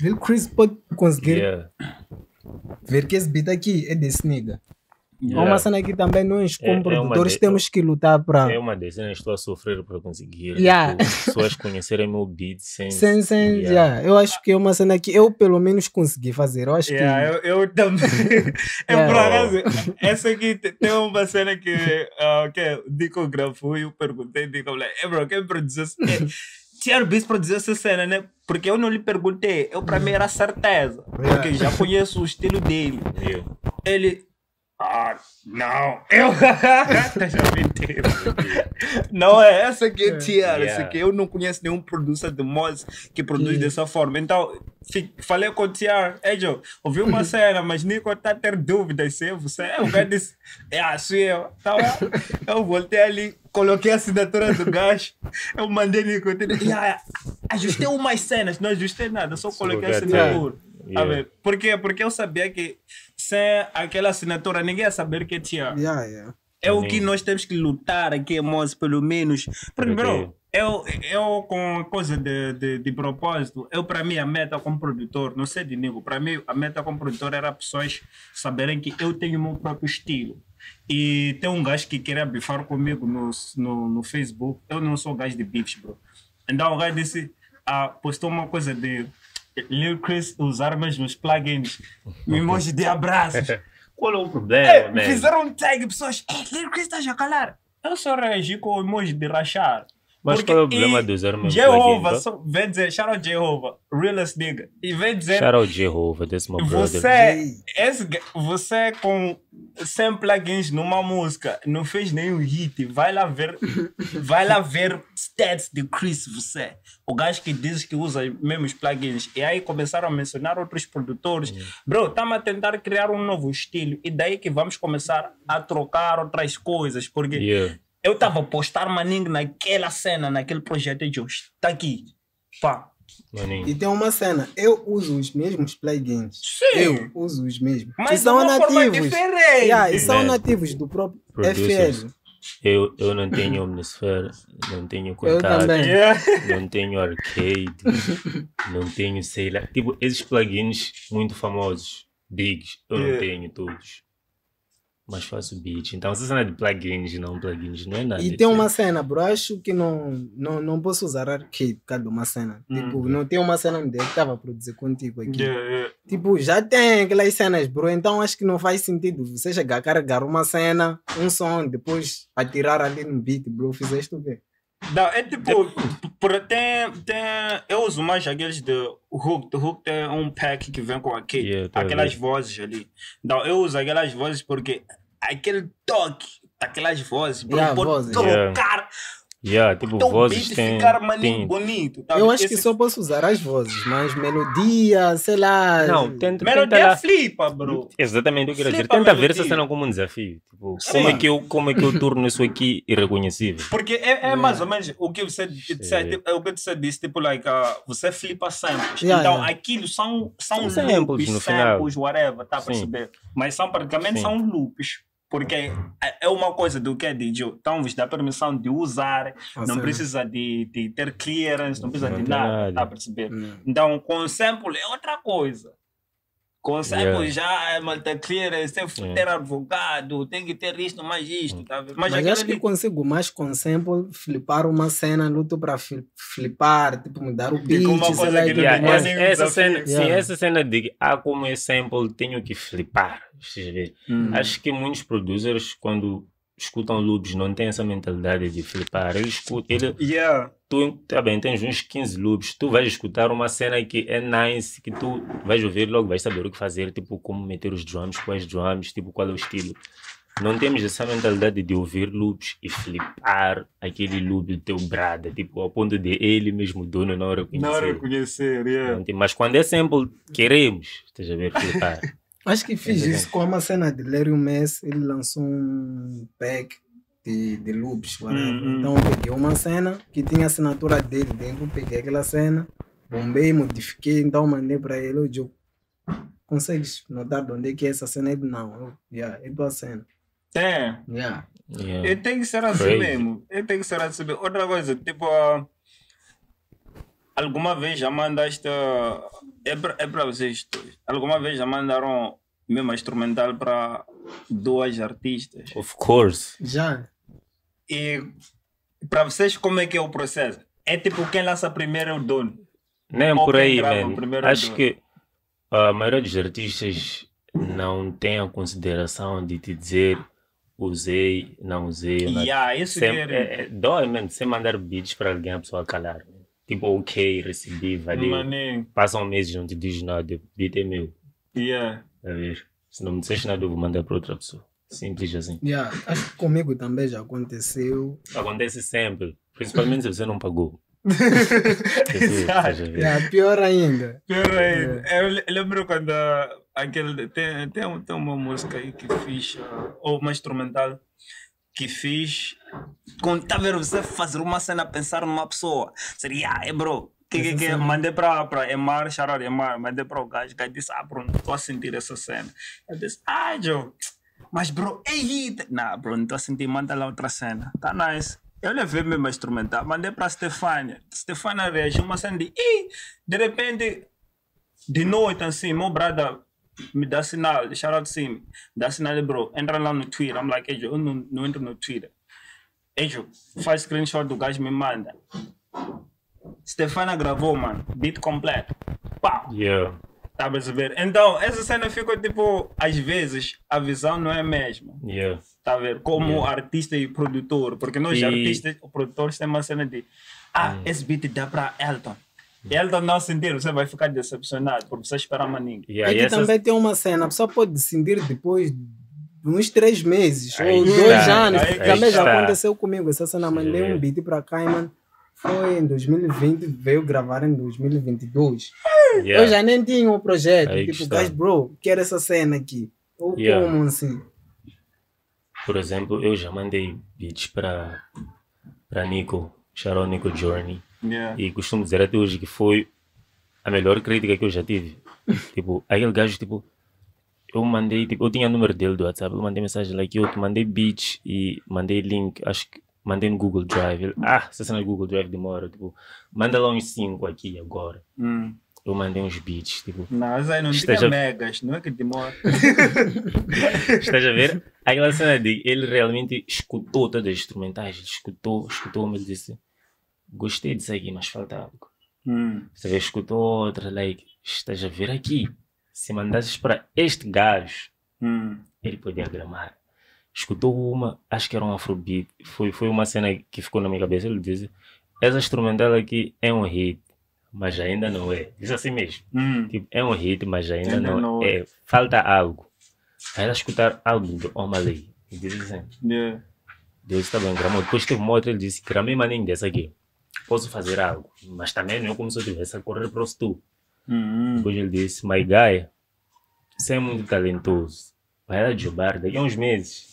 Lil Chris pode conseguir Yeah. ver que esse beat aqui é desse nigga. É Yeah. uma cena que também nós, É- como é produtores, de- temos que lutar para. É uma das cenas que estou a sofrer para conseguir. Yeah. Tipo, pessoas conhecerem meu beat sem. Sem, sem, Yeah. yeah. Eu acho que é uma cena que eu, pelo menos, consegui fazer. Eu acho Yeah, que. eu, eu também. É por acaso, essa aqui te- tem uma cena que, ah, que o Dico gravou e eu perguntei, Dico, falei, é bro, quem produziu essa cena? Tiago Bis produziu essa cena, né? Porque eu não lhe perguntei, eu para mim era certeza, porque já conheço o estilo dele. Yeah. Ele. Ah, não. Eu. Não é essa aqui é Tiara. Essa Yeah. aqui eu não conheço nenhum producer de mods que produz Que- dessa forma. Então, falei com o Tiara. Ei, Joe, ouvi uma cena, mas Nico está a ter dúvidas se é você. É, o cara disse, é a sua. eu. Então, eu voltei ali, coloquei a assinatura do gajo. Eu mandei Nico. Yeah, ajustei umas cenas, não ajustei nada, só coloquei a Só assinatura. A Yeah. ver, por quê? Porque eu sabia que sem aquela assinatura ninguém ia saber que tinha. Yeah, yeah. É o que nós temos que lutar aqui, moço, pelo menos. Porque, bro, eu, eu com coisa de, de, de propósito, eu para mim a meta como produtor, não sei de nível, para mim a meta como produtor era pessoas saberem que eu tenho o meu próprio estilo. E tem um gajo que queria bifar comigo no, no, no Facebook. Eu não sou gajo de bifes, bro. Então o gajo disse, ah, postou uma coisa de Lil Chris usar mesmo os plugins, um emoji de abraços. Qual é o problema, É, man? fizeram um tag, pessoas, é, Lil Chris está a calar. Eu só reagi com o emoji de rachar. Mas Porque- qual é o problema de usar o meu Jehovah, plugin, só, vem dizer, shout out Jehovah, realest nigga. E vem dizer, Shout out Jehovah, that's my brother. você, esse, você com 100 plugins numa música, não fez nenhum hit, vai lá ver, vai lá ver stats de Chris, você. O gajo que diz que usa mesmo os plugins. E aí começaram a mencionar outros produtores. Bro, estamos a tentar criar um novo estilo. E daí que vamos começar a trocar outras coisas. Porque Yeah. eu estava a postar maninho naquela cena, naquele projeto de hoje. Tá aqui. Pá. Maninho. E tem uma cena, eu uso os mesmos plugins. Sim. Eu uso os mesmos. Mas e são uma forma nativos. diferente. Yeah, e são Man. nativos do próprio Producers. FL. Eu, eu não tenho Omnisphere, não tenho contato, não tenho arcade, não tenho, sei lá. Tipo, esses plugins muito famosos, bigs, eu não Yeah. tenho todos. Mas faço beat. Então, essa cena de plugins, não plugins, não é nada. E tem uma cena, bro, acho que não, não, não posso usar arcade por causa de uma cena. Tipo, Uhum. não tem uma cena onde eu estava a produzir contigo aqui. Yeah, yeah. Tipo, já tem aquelas cenas, bro, então acho que não faz sentido você chegar a carregar uma cena, um som, depois atirar ali no beat, bro, fizeste o quê? Não, é tipo, por, tem, tem, eu uso mais aqueles de Hook. O Hook tem um pack que vem com aquele, Yeah, aquelas vozes ali. Então, eu uso aquelas vozes porque aquele toque daquelas vozes, Yeah, pode vozes. trocar Yeah, tipo, teu vozes beat tem, ficar maninho tem... bonito. tá? Eu acho que Esse- só posso usar as vozes, mas melodia, sei lá. Não, tenta, tenta Melodia lá. flipa, bro. Exatamente o que eu quero dizer. Tenta ver essa cena como um desafio. Tipo, Sim. como é, que eu, como é que eu torno isso aqui irreconhecível? Porque é, é mais ou menos o que você disse, Sim. tipo, é o que você disse, tipo, like, uh, você flipa samples. Yeah, então, yeah. aquilo são, são, São samples loops, no final. samples, whatever, tá a perceber? Mas são praticamente Sim. são loops. Porque é- é uma coisa do que é DJ. Então, vos dá permissão de usar, Ou não precisa de, de ter clearance, não precisa de nada, nada. tá a perceber? não. Então, com sample é outra coisa. Sample Yeah. já é malta clearance, tem que Yeah. ter advogado, tem que ter isto, mais isto, tá? Mas, aquilo acho que consigo mais com sample flipar uma cena, luto para flipar, tipo mudar o beat, uma sei coisa lá, que Yeah, tem mais. essa, cena, sim, Yeah. essa cena de ah, como é sample, tenho que flipar. Hum. Acho que muitos producers, quando escutam loops, não têm essa mentalidade de flipar. Eles escutam, ele, Yeah. tu tá bem, tens uns 15 loops, tu vais escutar uma cena que é nice, que tu vais ouvir logo, vais saber o que fazer, tipo como meter os drums, quais drums, tipo qual é o estilo. Não temos essa mentalidade de ouvir loops e flipar aquele loop do teu brada, tipo ao ponto de ele mesmo, dono, não reconhecer. Não reconhecer, yeah. Não tem- Mas quando é sample, queremos, estás a ver, flipar. Acho que fiz Entendeu? isso com uma cena de Larry Mess, ele lançou um pack de, de loops. Hum, hum. Então eu peguei uma cena que tinha a assinatura dele dentro, peguei aquela cena, bombei, modifiquei, então mandei para ele, o Joe, consegues notar de onde é que é essa cena? Ele, não, eu, yeah, é tua cena. Tem. Yeah. Yeah. Eu tenho que ser assim Crazy. mesmo. Eu tenho que ser assim mesmo. Outra coisa, tipo, ah, alguma vez já mandaste. ah, É para é pra vocês dois. Alguma vez já mandaram mesmo instrumental para duas artistas. Of course. Já. E para vocês, como é que é o processo? É tipo quem lança primeiro é o dono. Nem Ou por aí, grava man. primeiro Acho do- que a maioria dos artistas não tem a consideração de te dizer usei, não usei. Yeah, isso Sem, era- é, é, dói, man. Sem mandar beats para alguém, a pessoa calar. man. Tipo, ok, recebi, valeu. Maninho. Passam meses, não te diz nada. O beat é meu. Yeah. A ver. Se não me disseste nada, eu vou mandar para outra pessoa. Simples assim. Yeah. Acho que comigo também já aconteceu. Acontece sempre. Principalmente se você não pagou. A ver? Yeah, pior ainda. Pior ainda. Eu le- lembro quando aquele. Tem, tem, um- tem uma música aí que fiz, ah, ou uma instrumental que fiz. Quando tá vendo você fazer uma cena, pensar numa pessoa. Seria, é bro. Que, que, que, mandei para Emar, Charar Emar, mandei para o gajo, gajo disse, ah, bro, não estou a sentir essa cena. Eu disse, ah, Joe, mas bro, é hit. Não, bro, não estou a sentir, manda lá outra cena. Tá nice. Eu levei mesmo a instrumental, mandei para Stefania. Stefania reagiu uma cena de, Ih! de repente, de noite assim, meu brother me dá sinal, shout out sim, me dá sinal, bro, entra lá no Twitter. I'm like, hey, Joe, eu não, não entro no Twitter. Hey, Joe, faz screenshot do gajo me manda. Stefania gravou, mano, beat completo. Pau! Yeah. Tá a perceber? Então, essa cena ficou tipo, às vezes, a visão não é a mesma. Yeah. Tá a ver? Como artista e produtor. Porque nós, E- artistas, produtores, temos uma cena de ah, esse beat dá para Elton. Elton não sentir, você vai ficar decepcionado por você esperar maninho. Yeah, é e que essas- também tem uma cena, a pessoa pode sentir depois de uns três meses Aí ou está, dois anos. também já aconteceu comigo. Essa cena, mandei um beat para Cayman. Foi em 2020, veio gravar em 2022. yeah. Eu já nem tinha o projeto. Aí que tipo, guys, bro, quero essa cena aqui. Ou Yeah. como assim? Por exemplo, eu já mandei beats para para Nico, Sharon Nico Journey. Yeah. E costumo dizer até hoje que foi a melhor crítica que eu já tive. tipo, aquele gajo, tipo, eu mandei, tipo, eu tinha o número dele do WhatsApp, eu mandei mensagem like, eu te mandei beats e mandei link, acho que mandei no Google Drive. Ele, ah, essa no Google Drive demora, tipo, manda lá uns 5 aqui agora. Hum. Eu mandei uns beats, tipo, Não, mas aí não Esteja- megas, não é que demora. Estás a ver? Aquela cena de ele realmente escutou todas as instrumentais, ele escutou, escutou-me, ele disse: Gostei disso aqui, mas falta algo. Hum. Você vê, escutou outra, like, estás a ver aqui. Se mandasses para este gajo, Hum. ele podia gramar. Escutou uma, acho que era um afrobeat, foi, foi uma cena que ficou na minha cabeça. Ele disse: Essa instrumental aqui é um hit, mas ainda não é. Diz assim mesmo. Hum. Tipo, é um hit, mas ainda, Ainda não, não é. Falta algo. Aí ela escutar álbum do Omaley. E diz assim: Yeah. Deus está bem, gramou. Depois teve uma outra, ele disse: Gramei maninho dessa aqui. Posso fazer algo, mas também não é como se eu estivesse a correr para o tu. Hum. Depois ele disse: My guy, você é muito talentoso. Vai lá jogar daqui a uns meses.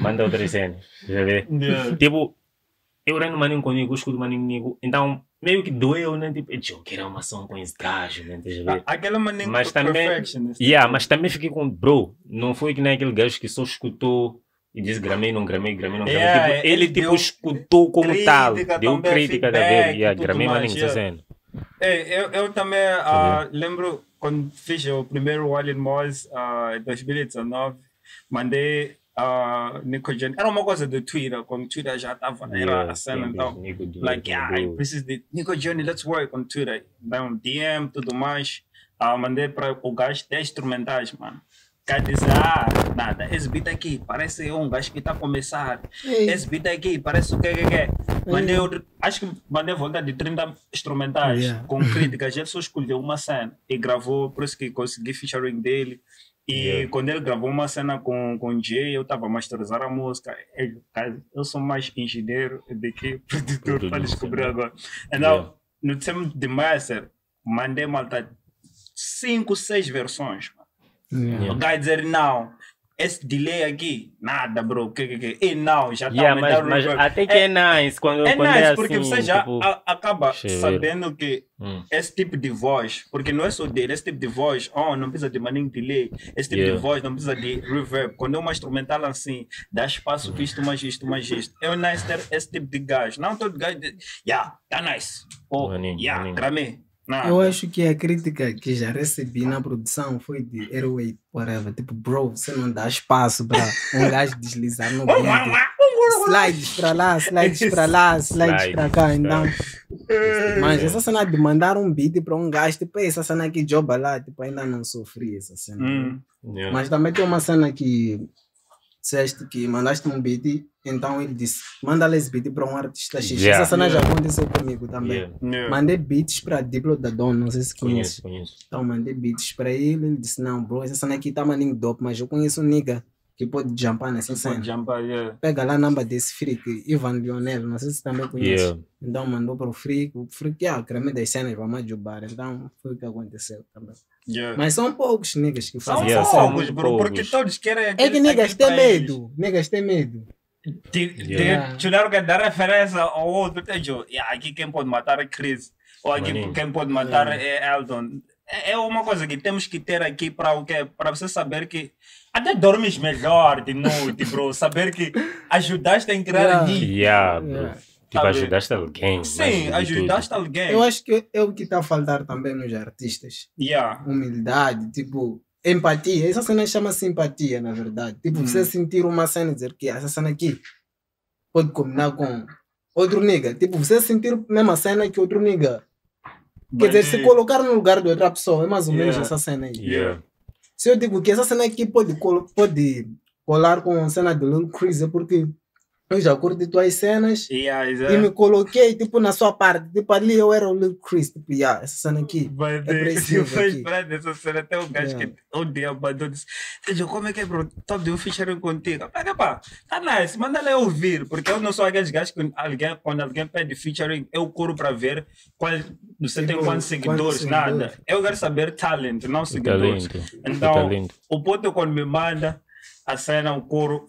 Manda outras cenas. Já vê? Yeah. Tipo, eu rendo maninho comigo, eu escuto maninho comigo. Então, meio que doeu, né? Tipo, eu quero uma ação com esse gajo, né? Ver? A- Aquela maninha Mas também-. Yeah, mas também fiquei com, bro, não foi que nem aquele gajo que só escutou e disse gramei, não gramei, gramei, não gramei. Yeah, Tipo, ele, tipo, escutou como crítica tal, deu crítica da vez, yeah, gramei, maninho, yeah. dizendo. É, eu, eu também ah, lembro quando fiz o primeiro Wild Moz em 2019, mandei a Nico Johnny. Era uma coisa do Twitter, quando o Twitter já estava, era a cena, então. Like, yeah, I preciso de Nico Johnny, let's work on Twitter. Então, DM, tudo mais. Ah, mandei para o gajo 10 instrumentais, mano. O cara disse, ah, nada, esse beat aqui parece um gajo que está a começar. Ei, Esse beat aqui parece o que que que. Mandei outro, acho que mandei volta de 30 instrumentais Yeah. com críticas. Ele só escolheu uma cena e gravou, por isso que consegui featuring dele. E Yeah. quando ele gravou uma cena com, com o Jay, eu estava a masterizar a música. Ele, cara, eu sou mais engenheiro do que produtor para descobrir agora. Então, Yeah. no tempo de master, mandei malta cinco, seis versões. mano. yeah. O cara dizer não, esse delay aqui, nada, bro. Que, que, que. E não, já está Yeah, mas, mas até que é, nice quando, é quando nice, é assim, porque você já tipo, a- acaba ver. sabendo que hum, esse tipo de voz, porque não é só dele, esse tipo de voz, oh, não precisa de maninho delay, esse tipo Yeah. de voz não precisa de reverb. Quando é uma instrumental assim, dá espaço, Uhum. isto, mais isto, mais isto. É nice ter esse tipo de gajo. Não todo gajo, de, yeah, tá nice. Oh, Maninho, yeah, maninho. Eu acho que a crítica que já recebi na produção foi de Airway, whatever. Tipo, bro, você não dá espaço para um gajo deslizar no beat. Slides para lá, slides para lá, slides para cá. Então, mas essa cena de mandar um beat para um gajo, tipo, essa cena que joba lá, tipo, ainda não sofri essa cena. Hum. Yeah. Mas também tem uma cena que disseste que mandaste um beat, então ele disse, manda esse beat para um artista X. Yeah. Essa cena já aconteceu comigo também. Yeah. Yeah. Mandei beats para Diplo da Don, não sei se conhece. Conheço, conheço. Então mandei beats para ele, ele disse, não, bro, essa cena aqui tá maninho dope, mas eu conheço um nigga que pode jumpar nessa cena. jumpar, yeah. Pega lá a namba desse freak, Ivan Lionel, não sei se também conhece. Yeah. Então mandou para o freak, o freak, ah, creme das cenas, vamos ajubar. Então foi o que aconteceu também. Yeah. Mas são poucos niggas que São fazem Yeah, são cena. poucos, bro, porque todos querem. É que aquele- niggas aquele têm medo, niggas têm medo. De, de, Yeah. dar referência ao outro. Yeah, aqui quem pode matar é Chris. Ou aqui Maninho. quem pode matar é Eldon. É, é uma coisa que temos que ter aqui para o quê? Para você saber que até dormes melhor de noite, bro. Saber que ajudaste a criar Yeah. ali. Yeah, bro. Yeah. Tipo, ajudaste alguém. Sim, de ajudaste tudo. alguém. Eu acho que é o que está a faltar também nos artistas. Yeah. Humildade, tipo, empatia. Essa cena chama-se empatia, na verdade. Tipo, Hum. você sentir uma cena e dizer que essa cena aqui pode combinar com outro nigga. Tipo, você sentir a mesma cena que outro nigga. Quer dizer, se colocar no lugar de outra pessoa, é mais ou menos Yeah. essa cena aí. Yeah. Se eu digo que essa cena aqui pode, colo- pode colar com a cena do Lil Chris, é porque eu já curti tuas cenas Yeah, e exato. me coloquei, tipo, na sua parte. Tipo, ali eu era o Lil Chris. Tipo, yeah, essa cena aqui. Vai É faz aqui. para dessa cena, até um gajo Yeah. que um dia mandou disse: "Tejo, como é que é, bro? Top de um featuring contigo. Pega, pá, tá nice, manda lá eu ouvir, porque eu não sou aqueles gajos que alguém, quando alguém pede featuring, eu corro para ver qual, você tem quantos seguidores, quantos nada. seguidores? Eu quero saber talent, não O seguidores. talento. Então, O talento. o ponto é quando me manda a cena, o coro,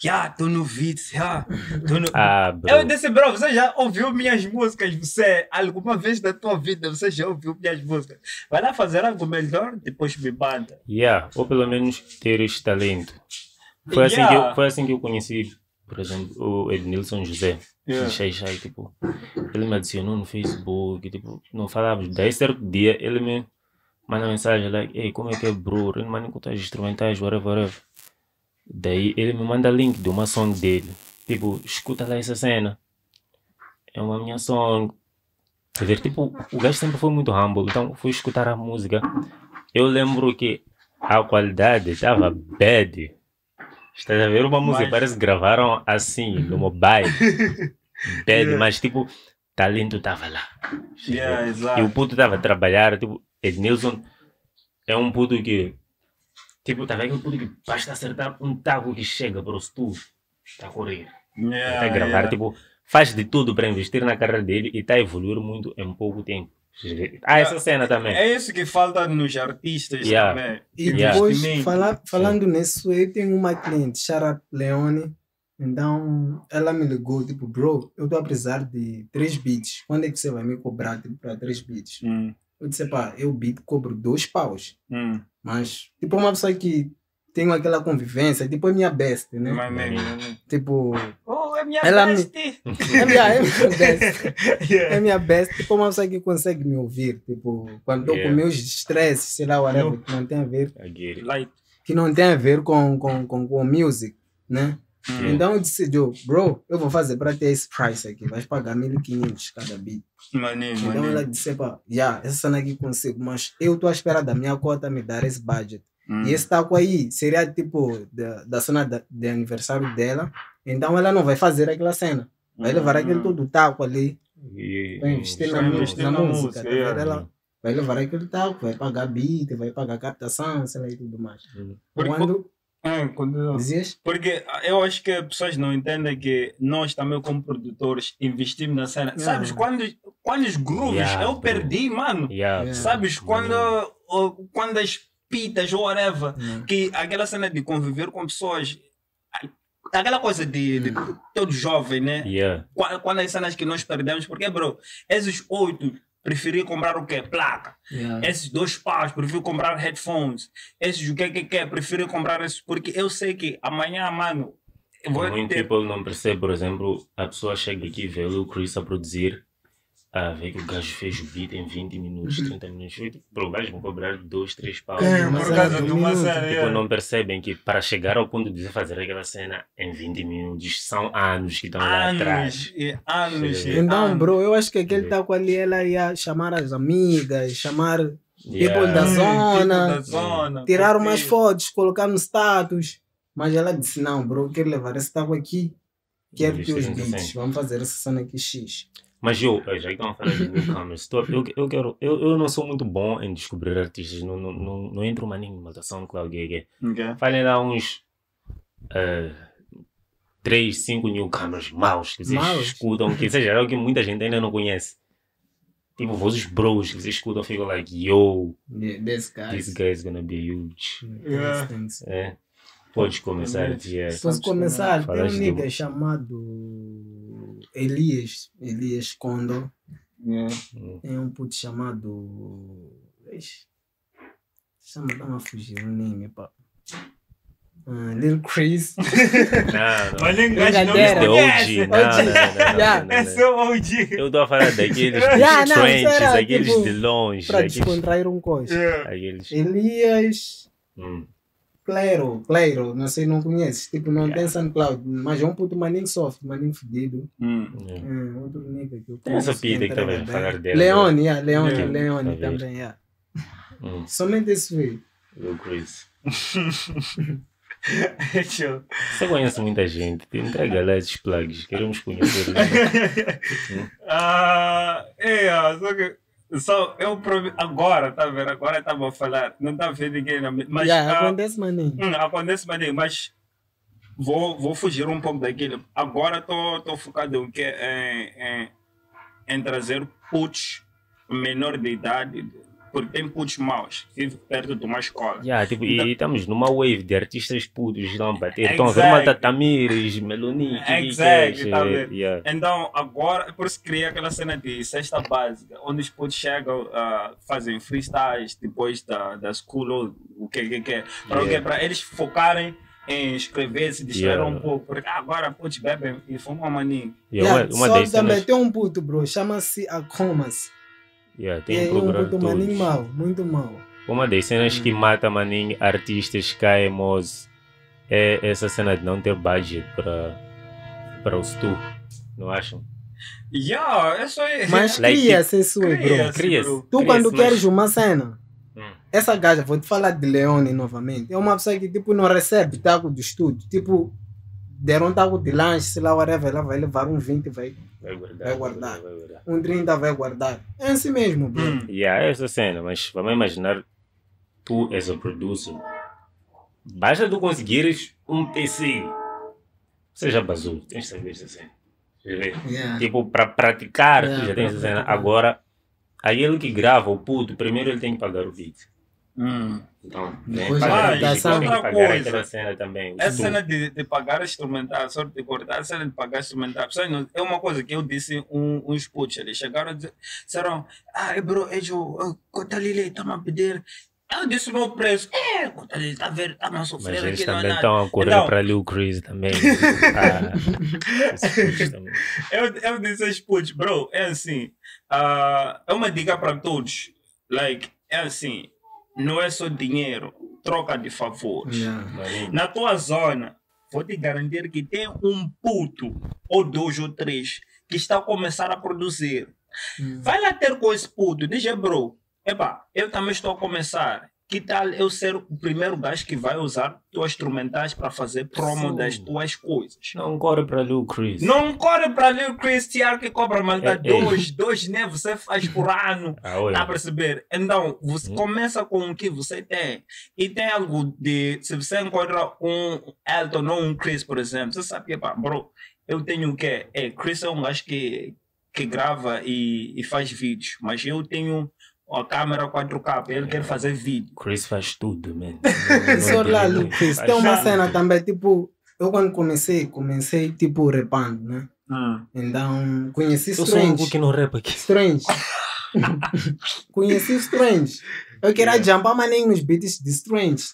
já, tô no vídeo, já, tô no. Ah, bro. Eu disse, bro, você já ouviu minhas músicas? Você, alguma vez na tua vida, você já ouviu minhas músicas? Vai lá fazer algo melhor, depois me manda. Yeah, ou pelo menos ter este talento. Foi, assim, que Yeah. eu, foi assim que eu conheci, por exemplo, o Ednilson José. Yeah. Xai Xai, tipo, ele me adicionou no Facebook, tipo, não falávamos. Daí certo dia ele me manda mensagem like, ei, como é que é bro? Ele manda encontrar instrumentais, whatever, whatever. Daí ele me manda link de uma song dele. Tipo, escuta lá essa cena. É uma minha song. Quer ver, tipo, o gajo sempre foi muito humble, então fui escutar a música. Eu lembro que a qualidade estava bad. Estás a ver uma música? Mas- Parece que gravaram assim, no mobile. Bad, Yeah. mas tipo, talento estava lá. Yeah, E o puto estava a trabalhar, tipo, Ednilson é um puto que, tipo, tá vendo basta acertar um taco que chega para o estúdio, está a correr, Yeah, está a gravar, yeah. tipo, faz de tudo para investir na carreira dele e está a evoluir muito em pouco tempo. Ah, essa cena também. É isso que falta nos artistas Yeah. também. E Yeah. depois, falando nisso, eu tenho uma cliente, Shara Leone. Então, ela me ligou, tipo, bro, eu estou a precisar de três beats. Quando é que você vai me cobrar tipo, para três beats? Hum, Eu disse, pá, eu beat cobro dois paus. hum. Mas, tipo, uma pessoa que tem aquela convivência, tipo, é minha best, né? Tipo, Oh, é minha Ela me- best. é minha, é minha best. É Yeah. minha best, tipo, uma pessoa que consegue me ouvir. Tipo, quando estou Yeah. com meus estresses, sei lá, whatever, que não tem a ver que não tem a ver com, com, com, com music, né? Hum. Então eu disse, Joe, bro, eu vou fazer para ter esse price aqui, vais pagar 1500 cada beat. Maninho, Então maninho. ela disse, pá, yeah, essa cena aqui consigo, mas eu estou à espera da minha cota me dar esse budget. Hum. E esse taco aí seria tipo da, da cena da, de aniversário dela, então ela não vai fazer aquela cena. Vai levar aquele Hum. todo taco ali, E- vai investir na, Vai na na música. música, tá yeah. Ela vai levar aquele taco, vai pagar beat, vai pagar captação, sei lá e tudo mais. Porque- Quando Ah, dizias? Porque eu acho que as pessoas não entendem que nós também, como produtores, investimos na cena. Yeah. Sabes quando, quando os grooves Yeah, eu perdi, mano? Yeah, Yeah. Sabes quando, quando as pitas ou whatever, que aquela cena de conviver com pessoas, aquela coisa de, de todo jovem, né? yeah. Qua- Quando as cenas que nós perdemos, porque, bro, esses oito preferi comprar o quê? Placa. Yeah. Esses dois paus, prefiro comprar headphones. Esses o que que que, prefiro comprar esses, porque eu sei que amanhã, mano, eu vou Muito ter... people não percebe, por exemplo, a pessoa chega aqui e vê o Chris a produzir, Ah, vê que o gajo fez o beat em 20 minutos, 30 minutos. Eu, tipo, Bro, o gajo vão cobrar 2, 3 pau. É, Por mas causa de uma cena. Tipo, não percebem que para chegar ao ponto de fazer aquela cena em 20 minutos são anos que estão lá atrás. Anos e anos Sim. e Então, anos. bro, eu acho que aquele taco ali, ela ia chamar as amigas, chamar Yeah. People da Hum, zona. tipo da zona. tirar umas fotos, colocar no status. Mas ela disse: Não, bro, eu quero levar esse taco aqui. Quero Vamos ter os beats. Vamos fazer essa cena aqui X. Mas eu, eh, já que estão a falar de newcomers, tô- eu, eu, quero, eu, eu não sou muito bom em descobrir artistas, não, não, não, não entro mais em maltação Cloud Gay. Ok. Falem lá uns 3, 5 newcomers maus que vocês Maus? escutam, que seja algo que muita gente ainda não conhece. Tipo, vozes bros que vocês escutam ficam like, yo, Yeah, This guy. this guy is gonna be huge. Yeah. É. Podes começar. Tia. Posso começar? Tem um nigga chamado Elias. Elias Kondo. Yeah. Tem um puto chamado. Ixi. Chama, dá uma fugir o name, pá. Ah, Lil Chris. Não, não. Mas nem gajo não me conhece. Não, não, não, não, não, não, não. é o OG. Eu estou a falar daqueles Yeah, não, trenches, será, aqueles tipo, de longe, Para aqueles... descontrair um coisa. Yeah. aqueles... Elias. Hum. Claro, claro, não sei, não conheces. Tipo, não Yeah. tem SoundCloud, mas é um puto maninho soft, maninho fedido. Hum. Yeah. É, outro nigga que eu Tem essa pita que também falar dela. Leone, yeah, Leone, Yeah. Leone Tá também, yeah. Hum. Somente esse veio. O Chris. Show. Você conhece muita gente, te entrega lá esses plugs, queremos conhecer. Ah, é, só que só eu agora, tá vendo? Agora estava a falar, não está vendo ninguém na mi- mas yeah, ah, acontece, maninho. hum, acontece mas, mas vou vou fugir um pouco daquilo. Agora estou focado em, em, em trazer putos menor de idade, porque tem putos maus, vive perto de uma escola. yeah, tipo, e, e estamos numa wave de artistas putos a bater. Exactly. Estão a ver Malta Tamires, Meloni, Exactly, tá vendo? yeah. Então, agora, por isso criei aquela cena de cesta básica, onde os putos chegam, ah, fazem freestyles depois da, da school, ou o que que que é. Para o quê? Yeah. Para eles focarem em escrever, se distrair Yeah. um pouco. Porque agora putos bebem e fumam maninho. Yeah, Yeah, uma, uma só também tem um puto, bro, chama-se Acomas. Yeah, É tem que um procurar puto maninho mau, muito mau. Uma das cenas que mata maninho artistas caemos é essa cena de não ter budget para para o stu, não acham? Yeah, é só isso. Mas Like, cria-se isso, bro. Cria-se, Cria-se. bro. Tu Cria-se, quando mas- queres uma cena, Hum. essa gaja, vou te falar de Leone novamente, é uma pessoa que tipo não recebe taco do estúdio. Tipo, deram um taco de lanche, sei lá, whatever, ela vai levar um 20, vai, Vai guardar. Vai guardar. Vai guardar. um 30 vai guardar. É assim mesmo, bro. Hum. Yeah, é essa cena, mas vamos imaginar tu és a producer. Basta tu conseguires um PC. Você já basou, tens de saber essa cena. Yeah. Tipo, para praticar, Yeah, tu já tens essa cena. Agora, aquele que grava o puto, primeiro ele tem que pagar o beat. Hum. Então, pagar, o tem que Outra coisa. aquela cena também. o Essa estudo. cena de, de pagar instrumental, só de cortar, essa cena de pagar instrumental, não- é uma coisa que eu disse um, uns putos, eles chegaram e disseram, ah, bro, eu, Cotalile, está-me a pedir. Eu disse o meu preço. É, Cotalile, está a ver, está-me a Mas sofrer eles aqui, não é também estão a correr Então- para Lil Chris também. ah, também. Eu, eu disse aos putos, bro, é assim, ah, é uma dica para todos. Like, é assim, não é só dinheiro, troca de favores. Yeah. Na tua zona, vou te garantir que tem um puto, ou dois ou três, que está a começar a produzir. Hum. Vai lá ter com esse puto, diz, bro, epá, eu também estou a começar. Que tal eu ser o primeiro gajo que vai usar tuas instrumentais para fazer promo Sim. das tuas coisas? Não corre para Lil Chris. Não corre para Lil Chris Tiar que cobra malta É, é. dois, dois, né? Você faz por ano. Ah. Tá a perceber? Então, você Hum. começa com o que você tem. E tem algo de. Se você encontra um Elton ou um Chris, por exemplo, você sabe que, pá, bro, eu tenho o quê? É, Chris é um gajo que, que grava e, e faz vídeos, mas eu tenho a câmera 4K, ele quer fazer vídeo. Chris faz tudo, man. Só lá, faz tem uma cena também, tipo, eu quando comecei, comecei tipo repando, né? Hum. Então, conheci Eu sou um Strange. que não rap aqui. Strange. conheci Strange. Eu queria jumpar maninho nos beats de Strange.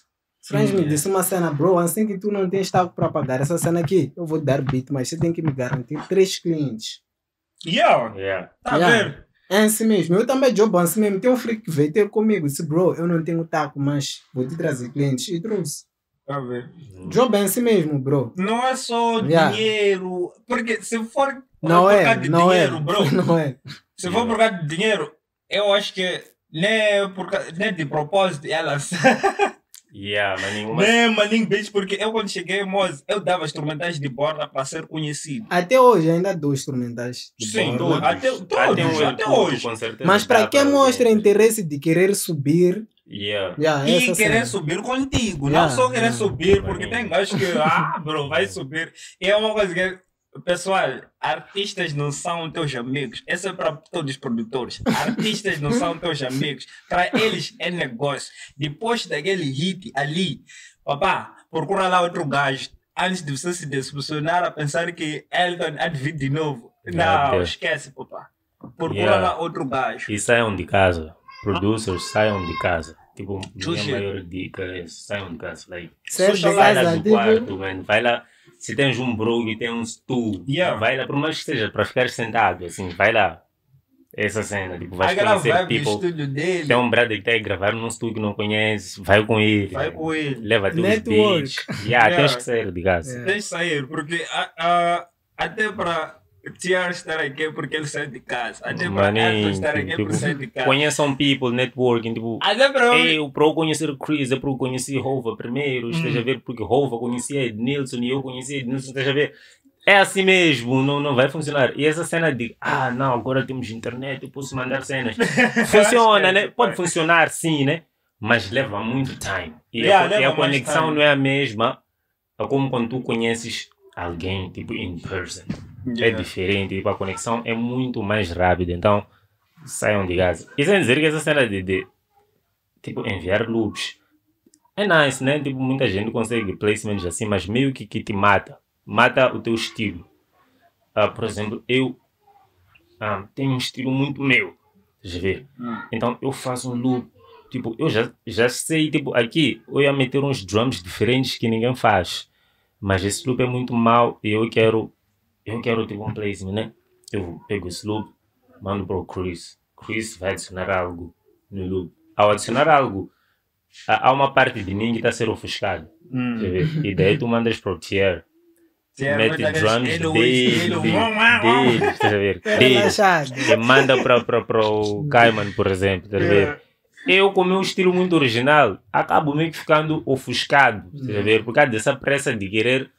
Strange me Yeah. disse uma cena, bro, assim que tu não tens taco para pagar essa cena aqui, eu vou dar beat, mas você tem que me garantir três clientes. Yeah, Yeah. tá Yeah. vendo? É assim mesmo. Eu também jogo assim mesmo. Tem um freak que veio ter comigo. Disse, bro, eu não tenho taco, mas vou te trazer clientes. E trouxe. Tá ver? Jogo é assim mesmo, bro. Não é só Yeah. dinheiro. Porque se for Não por é, causa de não dinheiro, é. bro. Não é. Se for por causa de dinheiro, eu acho que nem, por, ca- nem de propósito elas. Yeah, mas nenhuma. nem bitch, porque eu quando cheguei Moz, eu dava instrumentais de borda para ser conhecido. Até hoje ainda dou instrumentais. de Sim, borla. todos. Até, todos, Até, um até hoje. com certeza Mas para quem mostra interesse de querer subir, Yeah. yeah, E querer cena. subir contigo, Yeah, não só querer yeah. subir, porque tem gajos que, ah, bro, vai subir. E é uma coisa que, pessoal, artistas não são teus amigos. Isso é para todos os produtores. Artistas não são teus amigos. Para eles é negócio. Depois daquele hit ali, papá, procura lá outro gajo. Antes de você se decepcionar a pensar que Elton há de vir de novo. Não, esquece, papá. Procura Yeah. lá outro gajo. E saiam de casa. Producers saiam de casa. Tipo, minha maior dica é saiam de casa. Like, Sai de Social vai lá casa, do tipo, quarto, man. Vai lá. Se tens um bro e tem um stool, Yeah. vai lá, por mais que seja para ficar sentado, assim, vai lá. Essa cena, tipo, vai conhecer estúdio dele. Tem um brother que está a gravar num estúdio que não conhece, vai com ele. Vai com ele. Leva teus Network. beats. Yeah, Yeah. tens que sair de casa. Yeah. Tem que sair, porque a, a, até para Tiar estar aqui é porque ele sai de casa. Até para estar aqui é tipo, porque sai de casa. Conheçam people, networking, tipo, Até para eu para eu conhecer o Chris, é para eu conhecer Hova primeiro, esteja a ver, porque Hova conhecia Ednilson e eu conhecia Ednilson, esteja a ver. É assim mesmo, não, não vai funcionar. E essa cena de, ah, não, agora temos internet, eu posso mandar cenas. Funciona, né? Pode funcionar sim, né? Mas leva muito time. E, Yeah, a, leva a mais conexão time. não é a mesma é como quando tu conheces alguém, tipo, in person. É Yeah. diferente, tipo, a conexão é muito mais rápida. Então, saiam de casa. E sem dizer que essa cena de, de tipo, enviar loops é nice, né? Tipo, muita gente consegue placements assim, mas meio que, que te mata. Mata o teu estilo. Ah, por exemplo, eu ah, tenho um estilo muito meu. Deixa eu ver. Hum. Então, eu faço um loop. Tipo, eu já, já sei, tipo, aqui eu ia meter uns drums diferentes que ninguém faz. Mas esse loop é muito mau e eu quero, eu quero tipo um placement, né? Eu pego esse loop, mando para o Chris. Chris vai adicionar algo no loop. Ao adicionar algo, há uma parte de mim que está a ser ofuscada. Hum. E daí tu mandas para o Tier, mete drums ele, dele, ele, dele, estás a ver? Dele. E manda para o Cayman, por exemplo, estás a ver? eu com o meu estilo muito original acabo meio que ficando ofuscado, estás a ver? Por causa dessa pressa de querer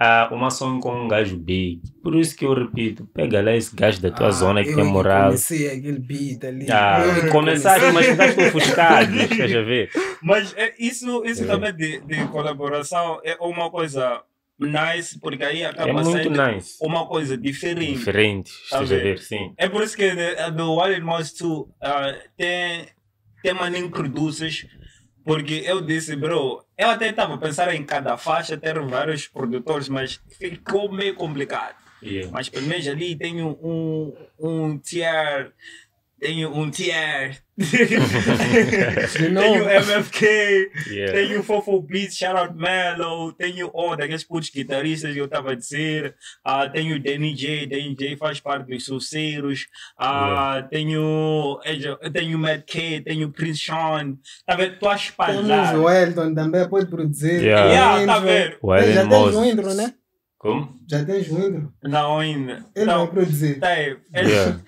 ah, uma som com um gajo big. Por isso que eu repito, pega lá esse gajo da tua Ah, zona que tem que moral. Comecei aquele beat ali. Ah, que começaste, mas ficaste ofuscado, estás a ver? Mas é, isso, isso É. também de, de colaboração é uma coisa nice, porque aí acaba É muito sendo nice. uma coisa diferente. Diferente, Tá estás a ver, sim. É por isso que né, no Wild Mouse 2 ah, tem, tem maninho producers, porque eu disse, bro, eu até estava pensando em cada faixa ter vários produtores, mas ficou meio complicado. Yeah. Mas pelo menos ali tenho um, um tier, tenho um tier, tenho. MFK, Yeah. tenho Fofo Beats, Shoutout Mellow, tenho oh, daqueles putos guitarristas que eu estava a dizer, ah, tenho Danny J, Danny J faz parte dos suceiros, ah, tenho, eu tenho Mad K, tenho Prince Sean, tá vendo? Estou a Temos espalhar. o Elton também pode produzir. Yeah. Yeah, Tem tá vendo? Já tens um intro, né? Como? Já tens um intro. Não ainda. Ele Não, vai produzir. tá aí. Ele- Yeah.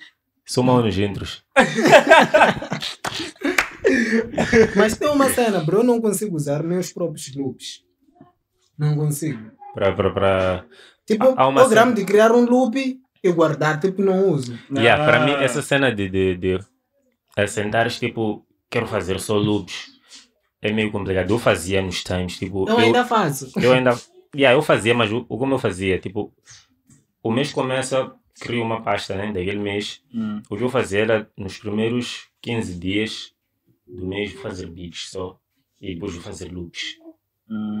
Sou mal nos intros. Mas tem uma cena, bro. Eu não consigo usar meus próprios loops. Não consigo. Para, para, para... Tipo, Há uma programa de criar um loop e guardar, tipo, não uso. Yeah, para mim, Ah. essa cena de, de, de é sentares, tipo, quero fazer só loops, é meio complicado. Eu fazia nos times, tipo, Eu ainda faço. eu ainda, yeah, eu fazia, mas o como eu fazia, tipo, o mês começa, crio uma pasta, né, daquele mês, Hum. o que eu fazia era, nos primeiros 15 dias do mês, fazer beats só, e depois vou fazer loops.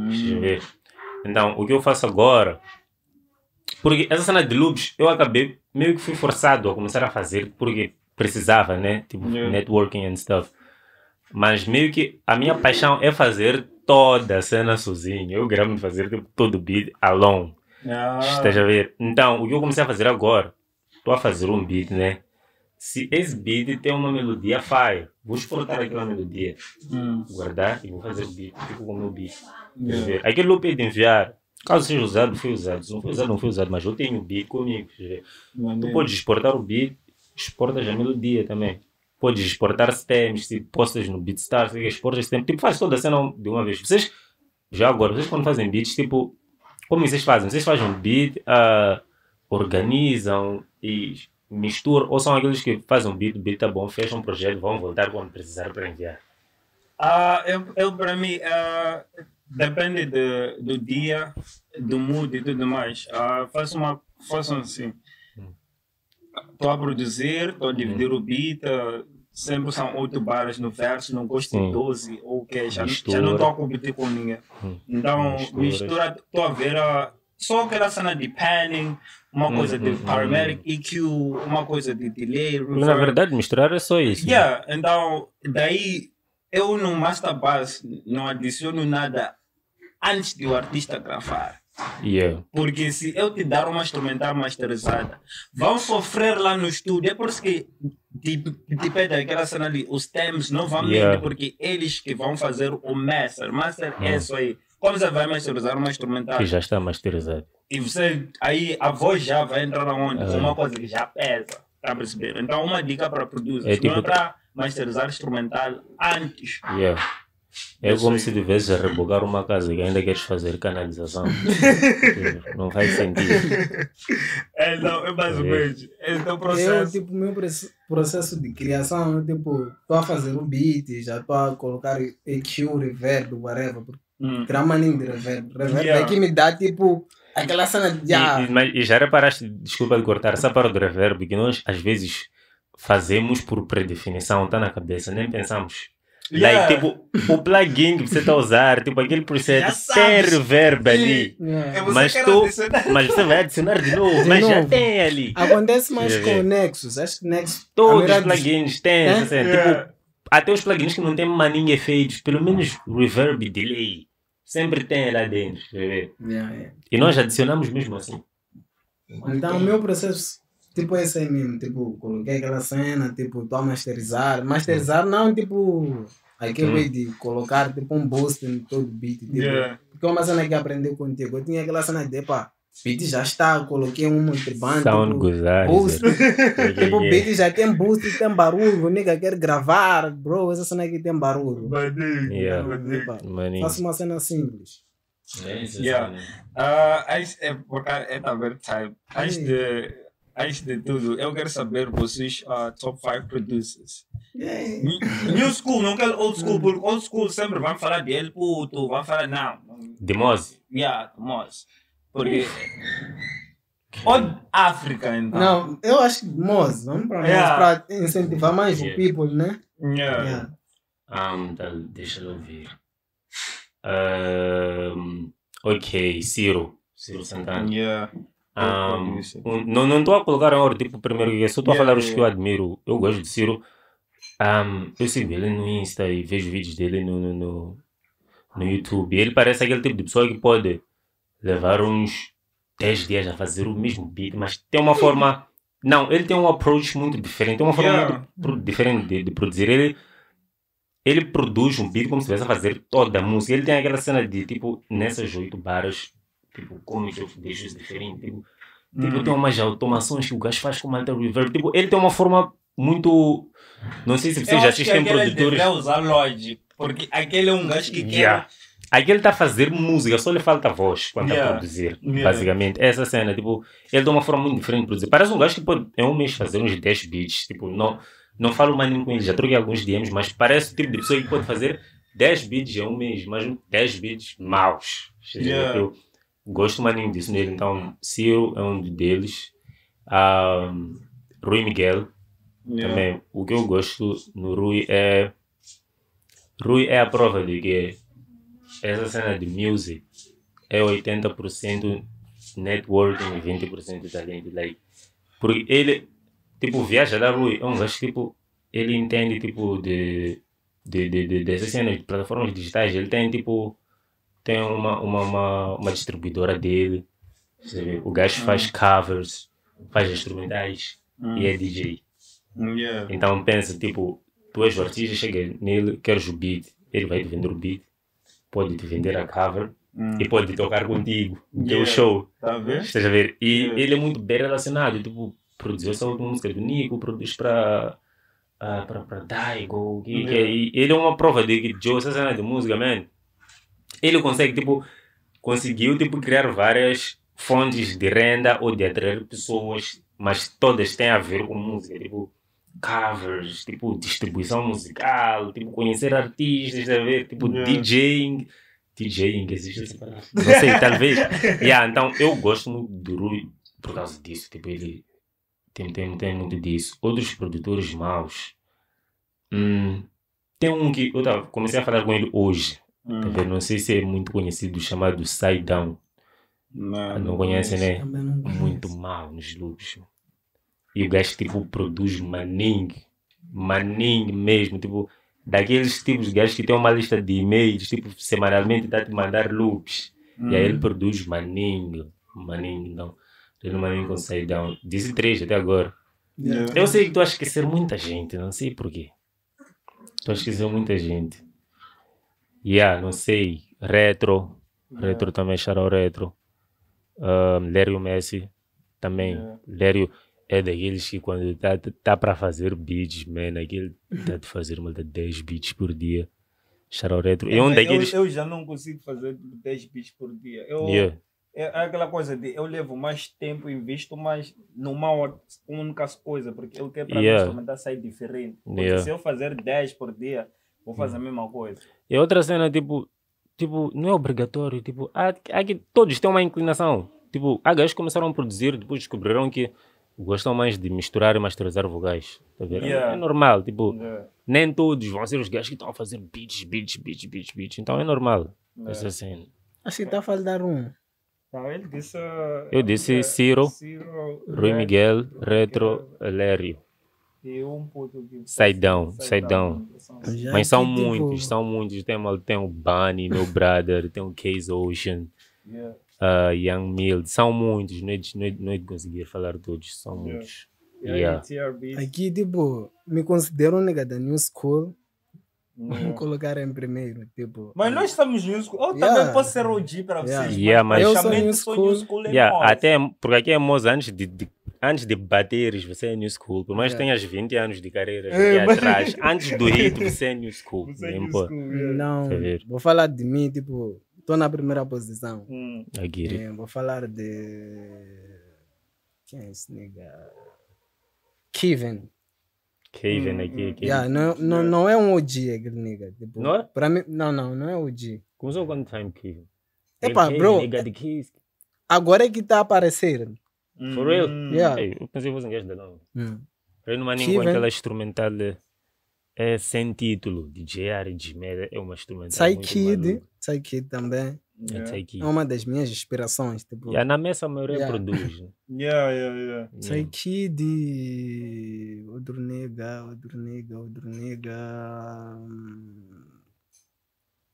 Deixa eu ver. Então, o que eu faço agora. Porque essa cena de loops, eu acabei meio que fui forçado a começar a fazer porque precisava, né? Tipo, Yeah. networking and stuff. Mas meio que a minha paixão é fazer toda a cena sozinho. Eu gravo fazer tipo, todo o beat alone. Ah. Estás a ver? Então, o que eu comecei a fazer agora, estou a fazer um beat, né? se esse beat tem uma melodia fire, vou exportar aquela melodia, Hum. guardar e vou fazer o beat, fico com o meu beat. Yeah. ver? Aquele loop é de enviar, caso seja usado, foi usado. Se não foi usado, não foi usado, mas eu tenho o beat comigo. Tu podes exportar o beat, exportas a melodia também. Podes exportar stems, tipo, postas no BeatStars, exportas stems, tipo, faz toda a cena de uma vez. Vocês, já agora, vocês quando fazem beats, tipo, como vocês fazem? Vocês fazem um beat, ah, organizam e misturam, ou são aqueles que fazem um beat, o beat tá bom, fecham um projeto, vão voltar quando precisar para enviar. Ah, eu, eu para mim, ah, depende de, do dia, do mood e tudo mais. Ah, faço uma, faço assim. Estou a produzir, estou a dividir o beat. Sempre são oito barras no verso, não gosto de 12 ou o que, já, Mistura. já não estou a competir com ninguém. Hum. Então, mistura, estou a ver ah, só aquela cena de panning, uma Hum, coisa de hum, hum. paramedic EQ, uma coisa de delay, Porque, na verdade, misturar é só isso. né? Yeah, então, daí eu no Master Bass não adiciono nada antes de o artista gravar. Yeah. Porque se eu te dar uma instrumental masterizada, vão sofrer lá no estúdio. É por isso que te, te pede aquela cena ali, os stems não vão Yeah. porque eles que vão fazer o master. Master é Hum. isso aí. Como você vai masterizar uma instrumental? Que já está masterizado. E você, aí a voz já vai entrar aonde? É. Uma coisa que já pesa. Tá a perceber? Então, uma dica para produzir. É não tipo- é para masterizar instrumental antes. Yeah. É Eu como sei. se tivesse a rebocar uma casa que ainda queres fazer canalização. não faz sentido. É, não, é mais ou É. Esse é o Eu, processo. tipo, meu proce- processo de criação, eu, tipo, tô a fazer o beat, já tô a colocar EQ, reverb, whatever. Hum. Maninho de reverb. Reverb Yeah. é que me dá, tipo, aquela cena de... ah, E, e- mas- e já reparaste, desculpa de cortar, essa para do reverb que nós às vezes fazemos por predefinição, está na cabeça, nem pensamos. Yeah. Like, tipo, o plugin que você está a usar, tipo, aquele processo Já tem reverb ali. yeah. É Mas tu- adicionar. Mas você vai adicionar de novo, De mas já novo. tem ali. Acontece mais Yeah, com o. Nexus. Acho que Nexus... Todos os dos- plugins têm É? Yeah. Tipo, até os plugins que não tem maninho efeitos, pelo menos reverb, delay, sempre tem lá dentro. E nós adicionamos mesmo assim. Então, o meu processo, tipo, é esse aí mesmo. Tipo, coloquei aquela cena, tipo, tô a masterizar. Masterizar não, tipo, aquele Hum. way de colocar, tipo, um boost em todo o beat. Tipo, Yeah. Porque é uma cena que aprendi contigo. Eu tinha aquela cena de, pá, beat já está, coloquei um multiband. Sound tipo, gozar. boost. dizer. tipo, o Yeah, beat já tem boost, tem barulho, o nigga quer gravar, bro, essa cena aqui tem barulho. Maneiro, Yeah. Maninho. Faço uma cena simples. É isso, Yeah. né? Ah, antes, é, porque é também time. Antes de, antes de tudo, eu quero saber vocês, ah, top 5 producers. Yeah. New school, não quero old school, porque old school sempre vão falar de ele puto, vão falar, não. Demose. Yeah, mas. Porque. Old África, então. Não, eu acho que Moz, vamos para Yeah. Moz para incentivar mais Yeah. o people, né? Yeah. Yeah. Um, tá, deixa eu ver. Um, ok, Ciro. Ciro Santana. Yeah. Um, um, não não estou a colocar em ordem, tipo, primeiro que só estou a Yeah, falar os yeah, que eu admiro. Eu gosto de Ciro. Um, eu sigo ele no Insta e vejo vídeos dele no, no, no, no YouTube. E ele parece aquele tipo de pessoa que pode levar uns 10 dias a fazer o mesmo beat, mas tem uma forma. Não, ele tem um approach muito diferente, tem uma forma Yeah. muito diferente de, de produzir. Ele, ele produz um beat como se estivesse a fazer toda a música. Ele tem aquela cena de tipo, nessas oito barras, tipo, como que eu deixo isso diferente. Tipo, tipo, Hum. tem umas automações que o gajo faz com alta reverb. Tipo, ele tem uma forma muito. Não sei se vocês assistem aquele produtores. devia usar Logic, porque aquele é um gajo que quer. Yeah. Aqui ele está a fazer música, só lhe falta voz quando está Yeah. a produzir. Yeah. Basicamente, essa cena, tipo, ele tem uma forma muito diferente de produzir. Parece um gajo que pode, em um mês, fazer uns 10 beats. Tipo, não, não falo mais nem com ele, já troquei alguns DMs, mas parece o tipo de pessoa que pode fazer 10 beats em um mês, mas 10 beats maus. Yeah. Eu gosto mais disso nele. Então, Ciro é um deles. Um, Rui Miguel, Yeah. também. O que eu gosto no Rui é. Rui é a prova de que essa cena de music é 80% networking e 20% talento. Like, porque ele, tipo, viaja lá, Rui, é um gajo tipo, ele entende, tipo, de, de, de, de, dessas cenas de plataformas digitais. Ele tem, tipo, tem uma, uma, uma, uma distribuidora dele. O gajo faz covers, faz instrumentais Hum. e é DJ. Yeah. Então pensa, tipo, tu és o artista, chega nele, queres o beat, ele vai te vender o beat, pode te vender a cover Hum. e pode tocar contigo no teu Yeah. show. Tá vendo? Estás a ver? E Yeah. ele é muito bem relacionado, tipo, produziu essa outra música do Nico, produz para uh, para para Daigo, que, que, Yeah. e ele é uma prova de que Joe, essa cena de música, man, ele consegue, tipo, conseguiu, tipo, criar várias fontes de renda ou de atrair pessoas, mas todas têm a ver com música, tipo, covers, tipo, distribuição musical, tipo, conhecer artistas, ver, tipo, Yeah. DJing, DJing, existe essa palavra? Não sei, talvez. yeah, então, eu gosto muito do Rui por causa disso, tipo, ele tem, tem, tem muito disso. Outros produtores maus, hum, tem um que eu tava, comecei a falar com ele hoje, Hum. vendo? não sei se é muito conhecido, chamado Side Down. Não, Não conhece, né? Não conheço. Muito mal nos loops. E o gajo, tipo, produz maning. Maning mesmo. Tipo, daqueles tipos de gajos que tem uma lista de e-mails, tipo, semanalmente dá te mandar loops. E aí ele produz maning. Maning, não. Ele maning com side down. Disse três até agora. Yeah. Eu sei que tu a esquecer muita gente, não sei porquê. Tu a esquecer muita gente. Yeah, não sei. Retro. Retro também, Charol Retro. Um, Lério Messi também. Yeah. Lério é daqueles que quando tá, tá para fazer beats, man, aquele tá de fazer uma de 10 beats por dia. Charol Retro. É um daqueles. Eu, eu já não consigo fazer 10 beats por dia. Eu, Yeah. é, é aquela coisa de eu levo mais tempo, invisto mais numa única coisa, porque eu quero para Yeah. mim instrumental sair diferente. Porque Yeah. se eu fazer 10 por dia, vou fazer a mesma coisa. E outra cena, tipo, tipo, não é obrigatório, tipo, há, há que todos têm uma inclinação. Tipo, há gajos que começaram a produzir, depois descobriram que gostam mais de misturar e masterizar vogais. Tá vendo? Yeah. É normal, tipo, Yeah. nem todos vão ser os gajos que estão a fazer beats, beats, beats, beats, beats. Então é normal. Yeah. Essa cena. Acho que está a faltar um. Não, ele disse. uh, Eu disse uh, Ciro, Ciro, Rui Miguel, Retro, Lério. E um side down. Já Mas são tipo, muitos, são muitos. Tem, tem o Bunny, meu brother, tem o Case Ocean. Yeah. uh, Young Mild, são muitos, não é, de, não, é, não é de conseguir falar todos, são Yeah. muitos. Yeah. Aqui, tipo, me considero um nigga da New School. Vamos Yeah. colocar em primeiro, tipo. Mas nós estamos new school. Eu Yeah. também posso ser OG para Yeah. vocês. Yeah, mas mas- Eu sou new sou school. new school Yeah, até, porque aqui é Moza, antes de, de- antes de bateres, você é New School, por mais que Yeah. tenhas 20 anos de carreira É, mas- atrás, antes do hit você é New School. Você é new school, yeah. Não, vou falar de mim, tipo, estou na primeira posição. Hum. É, vou falar de. Quem é esse nigga? Kevin. Kevin Hum, aqui, hum. aqui. Yeah, não, não, não é um OG aquele nigga. Tipo, Não é? Pra mim, não, não, não é OG. Começou quanto time, Kevin? Epa, Kevin, bro, nigga de Keys. Agora é que está a aparecer. For real? Hum. Yeah. Ei, eu pensei que fosse gajo da não. Hum. Ele não Kevin. aquela instrumental de- é sem título, de Mera, é uma instrumental muito Kid. Psy Kid também. É Yeah. É uma das minhas inspirações. Tipo, E a na mesa a maioria Yeah. produz. Yeah, yeah, yeah. Psy Kid, outro nega, outro nega, outro nega.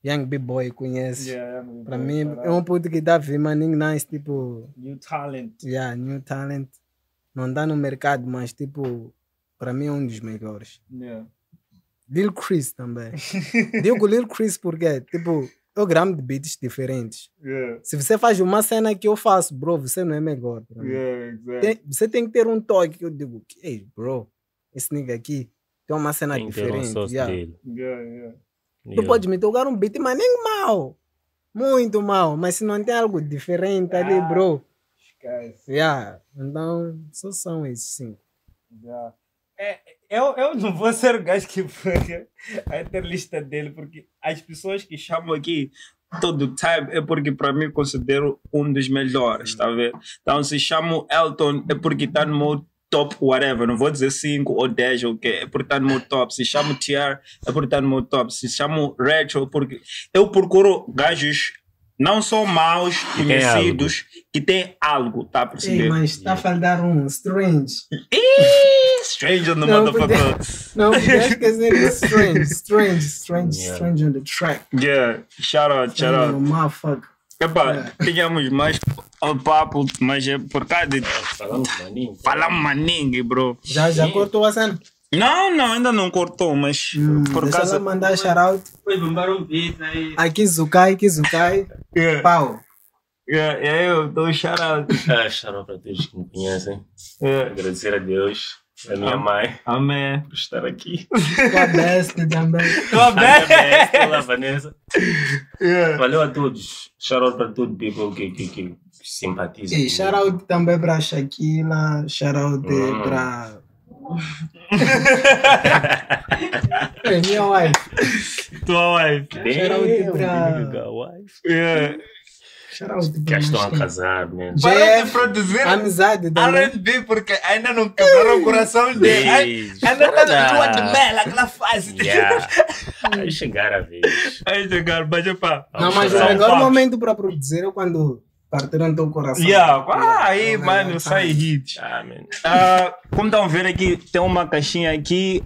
Young B-Boy conhece. Yeah, yeah, Para yeah, mim, é um puto que dá ver maninho nice, tipo, New talent. yeah, new talent. Não dá no mercado, mas tipo, para mim é um dos melhores. Yeah. Lil Chris também. Digo Lil Chris porque, tipo, eu gramo de beats diferentes. Yeah. Se você faz uma cena que eu faço, bro, você não é melhor. Yeah, exactly. Tem- você tem que ter um toque que eu digo, ei, bro, esse nigga aqui tem uma cena Tem um diferente. sócio yeah. dele. Yeah, yeah. Tu Yeah. pode me tocar um beat, mas nem mal. Muito mal. Mas se não tem algo diferente ali, Ah. bro. Esquece. Yeah. Então, só são esses cinco. Yeah. É, eu, eu não vou ser o gajo que a ter lista dele, porque as pessoas que chamam aqui todo time é porque para mim considero um dos melhores, tá vendo? Então se chamo Elton é porque está no meu top whatever, não vou dizer 5 ou 10 ou o quê, é porque está no meu top. Se chamo TR é porque está no meu top. Se chamo Retro é porque eu procuro gajos não só maus, conhecidos, que têm algo, tá a Ei, mas está a faltar um, Strange. Ih, Stranger no Não, motherfucker. Não, podia esquecer de Strange. Strange, Strange, Yeah. Strange on the track. Yeah, shout out, shout out. Motherfucker. Epá, tínhamos mais o papo, mas é por causa de Falamos maningue, bro. Já, já cortou a cena? Não, não, ainda não cortou, mas Hum, por deixa causa. mandar shout Foi bombar um beat aí. Aqui Zukai, aqui Zukai. Yeah, Pau. yeah, yeah, eu dou shout out. Ah, shout para todos que me conhecem. Yeah. Agradecer a Deus, a minha Ah. mãe, Amém. por estar aqui. Tua best também. Tô A minha bem. besta, a Vanessa. Yeah. Valeu a todos. Shout out para todo people que, que, que simpatiza. E shout out também para Shaquila, shout out Hum. para. é minha wife. Tua wife. Shout out nigga, wife. Yeah. Que estão a casar, man. Para de produzir amizade. R&B porque ainda não quebraram o coração dele. Ainda tá Nada. na lua de mel, aquela fase. Yeah. Vai chegar a vez. Aí chegar, mas é pá. Não, mas o melhor fatos. momento para produzir é quando partiram teu coração. Yeah. Ah, aí, Yeah. mano, sai hit. Ah. Ah, como estão ver aqui, tem uma caixinha aqui.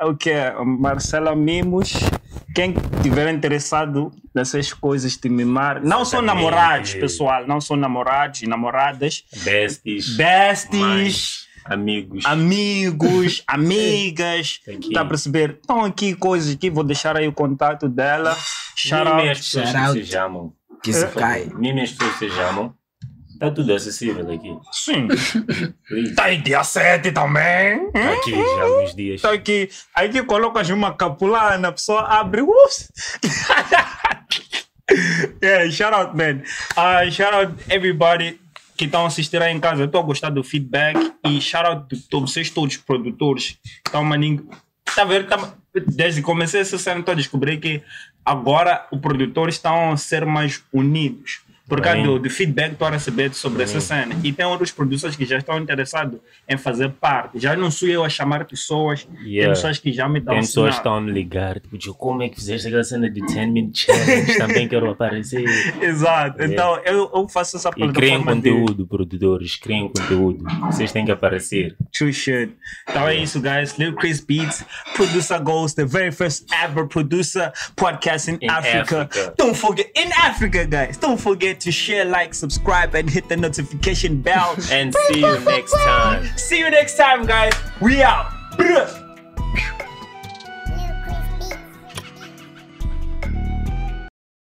é o que é? Marcela Mimos. Quem tiver interessado nessas coisas de mimar, não são namorados, pessoal, não são namorados e namoradas, Besties. besties, mães, amigos. amigos, amigas, tá a perceber? Estão aqui coisas aqui, vou deixar aí o contato dela. Shout out. as pessoas se chamam. Que Zukai. Mimem as pessoas que se chamam. Tá tudo acessível aqui. Sim. Please. Tá dia 7 também. Tá aqui já há alguns dias. Tá aqui. Aí que colocas uma capulana, a pessoa abre. Ups. yeah, shout out, man. Uh, shout out everybody que estão assistindo aí em casa. Eu estou a gostar do feedback. E shout out de vocês, todos os produtores. Então, maninho. Tá vendo? Tá, desde que comecei essa cena, estou a descobrir que agora os produtores estão a ser mais unidos. Por causa Bem. do, do feedback que estou a receber sobre essa cena. E tem outros produtores que já estão interessados em fazer parte. Já não sou eu a chamar pessoas. Tem Yeah. pessoas que já me dão Tem pessoas que estão a me ligar, tipo, "Tio, como é que fizeste aquela cena de 10 minute challenge? Também quero aparecer. Exato. Yeah. Então eu, eu faço essa E criem plataforma de conteúdo, produtores, criem conteúdo. Vocês têm que aparecer. true shit. Então é isso, guys. Lil Chris Beats, Producer Ghost, the very first ever producer podcast in, In Africa. Africa. Don't forget, in Africa, guys. Don't forget to share, like, subscribe, and hit the notification bell. And see you next time. See you next time, guys. We out.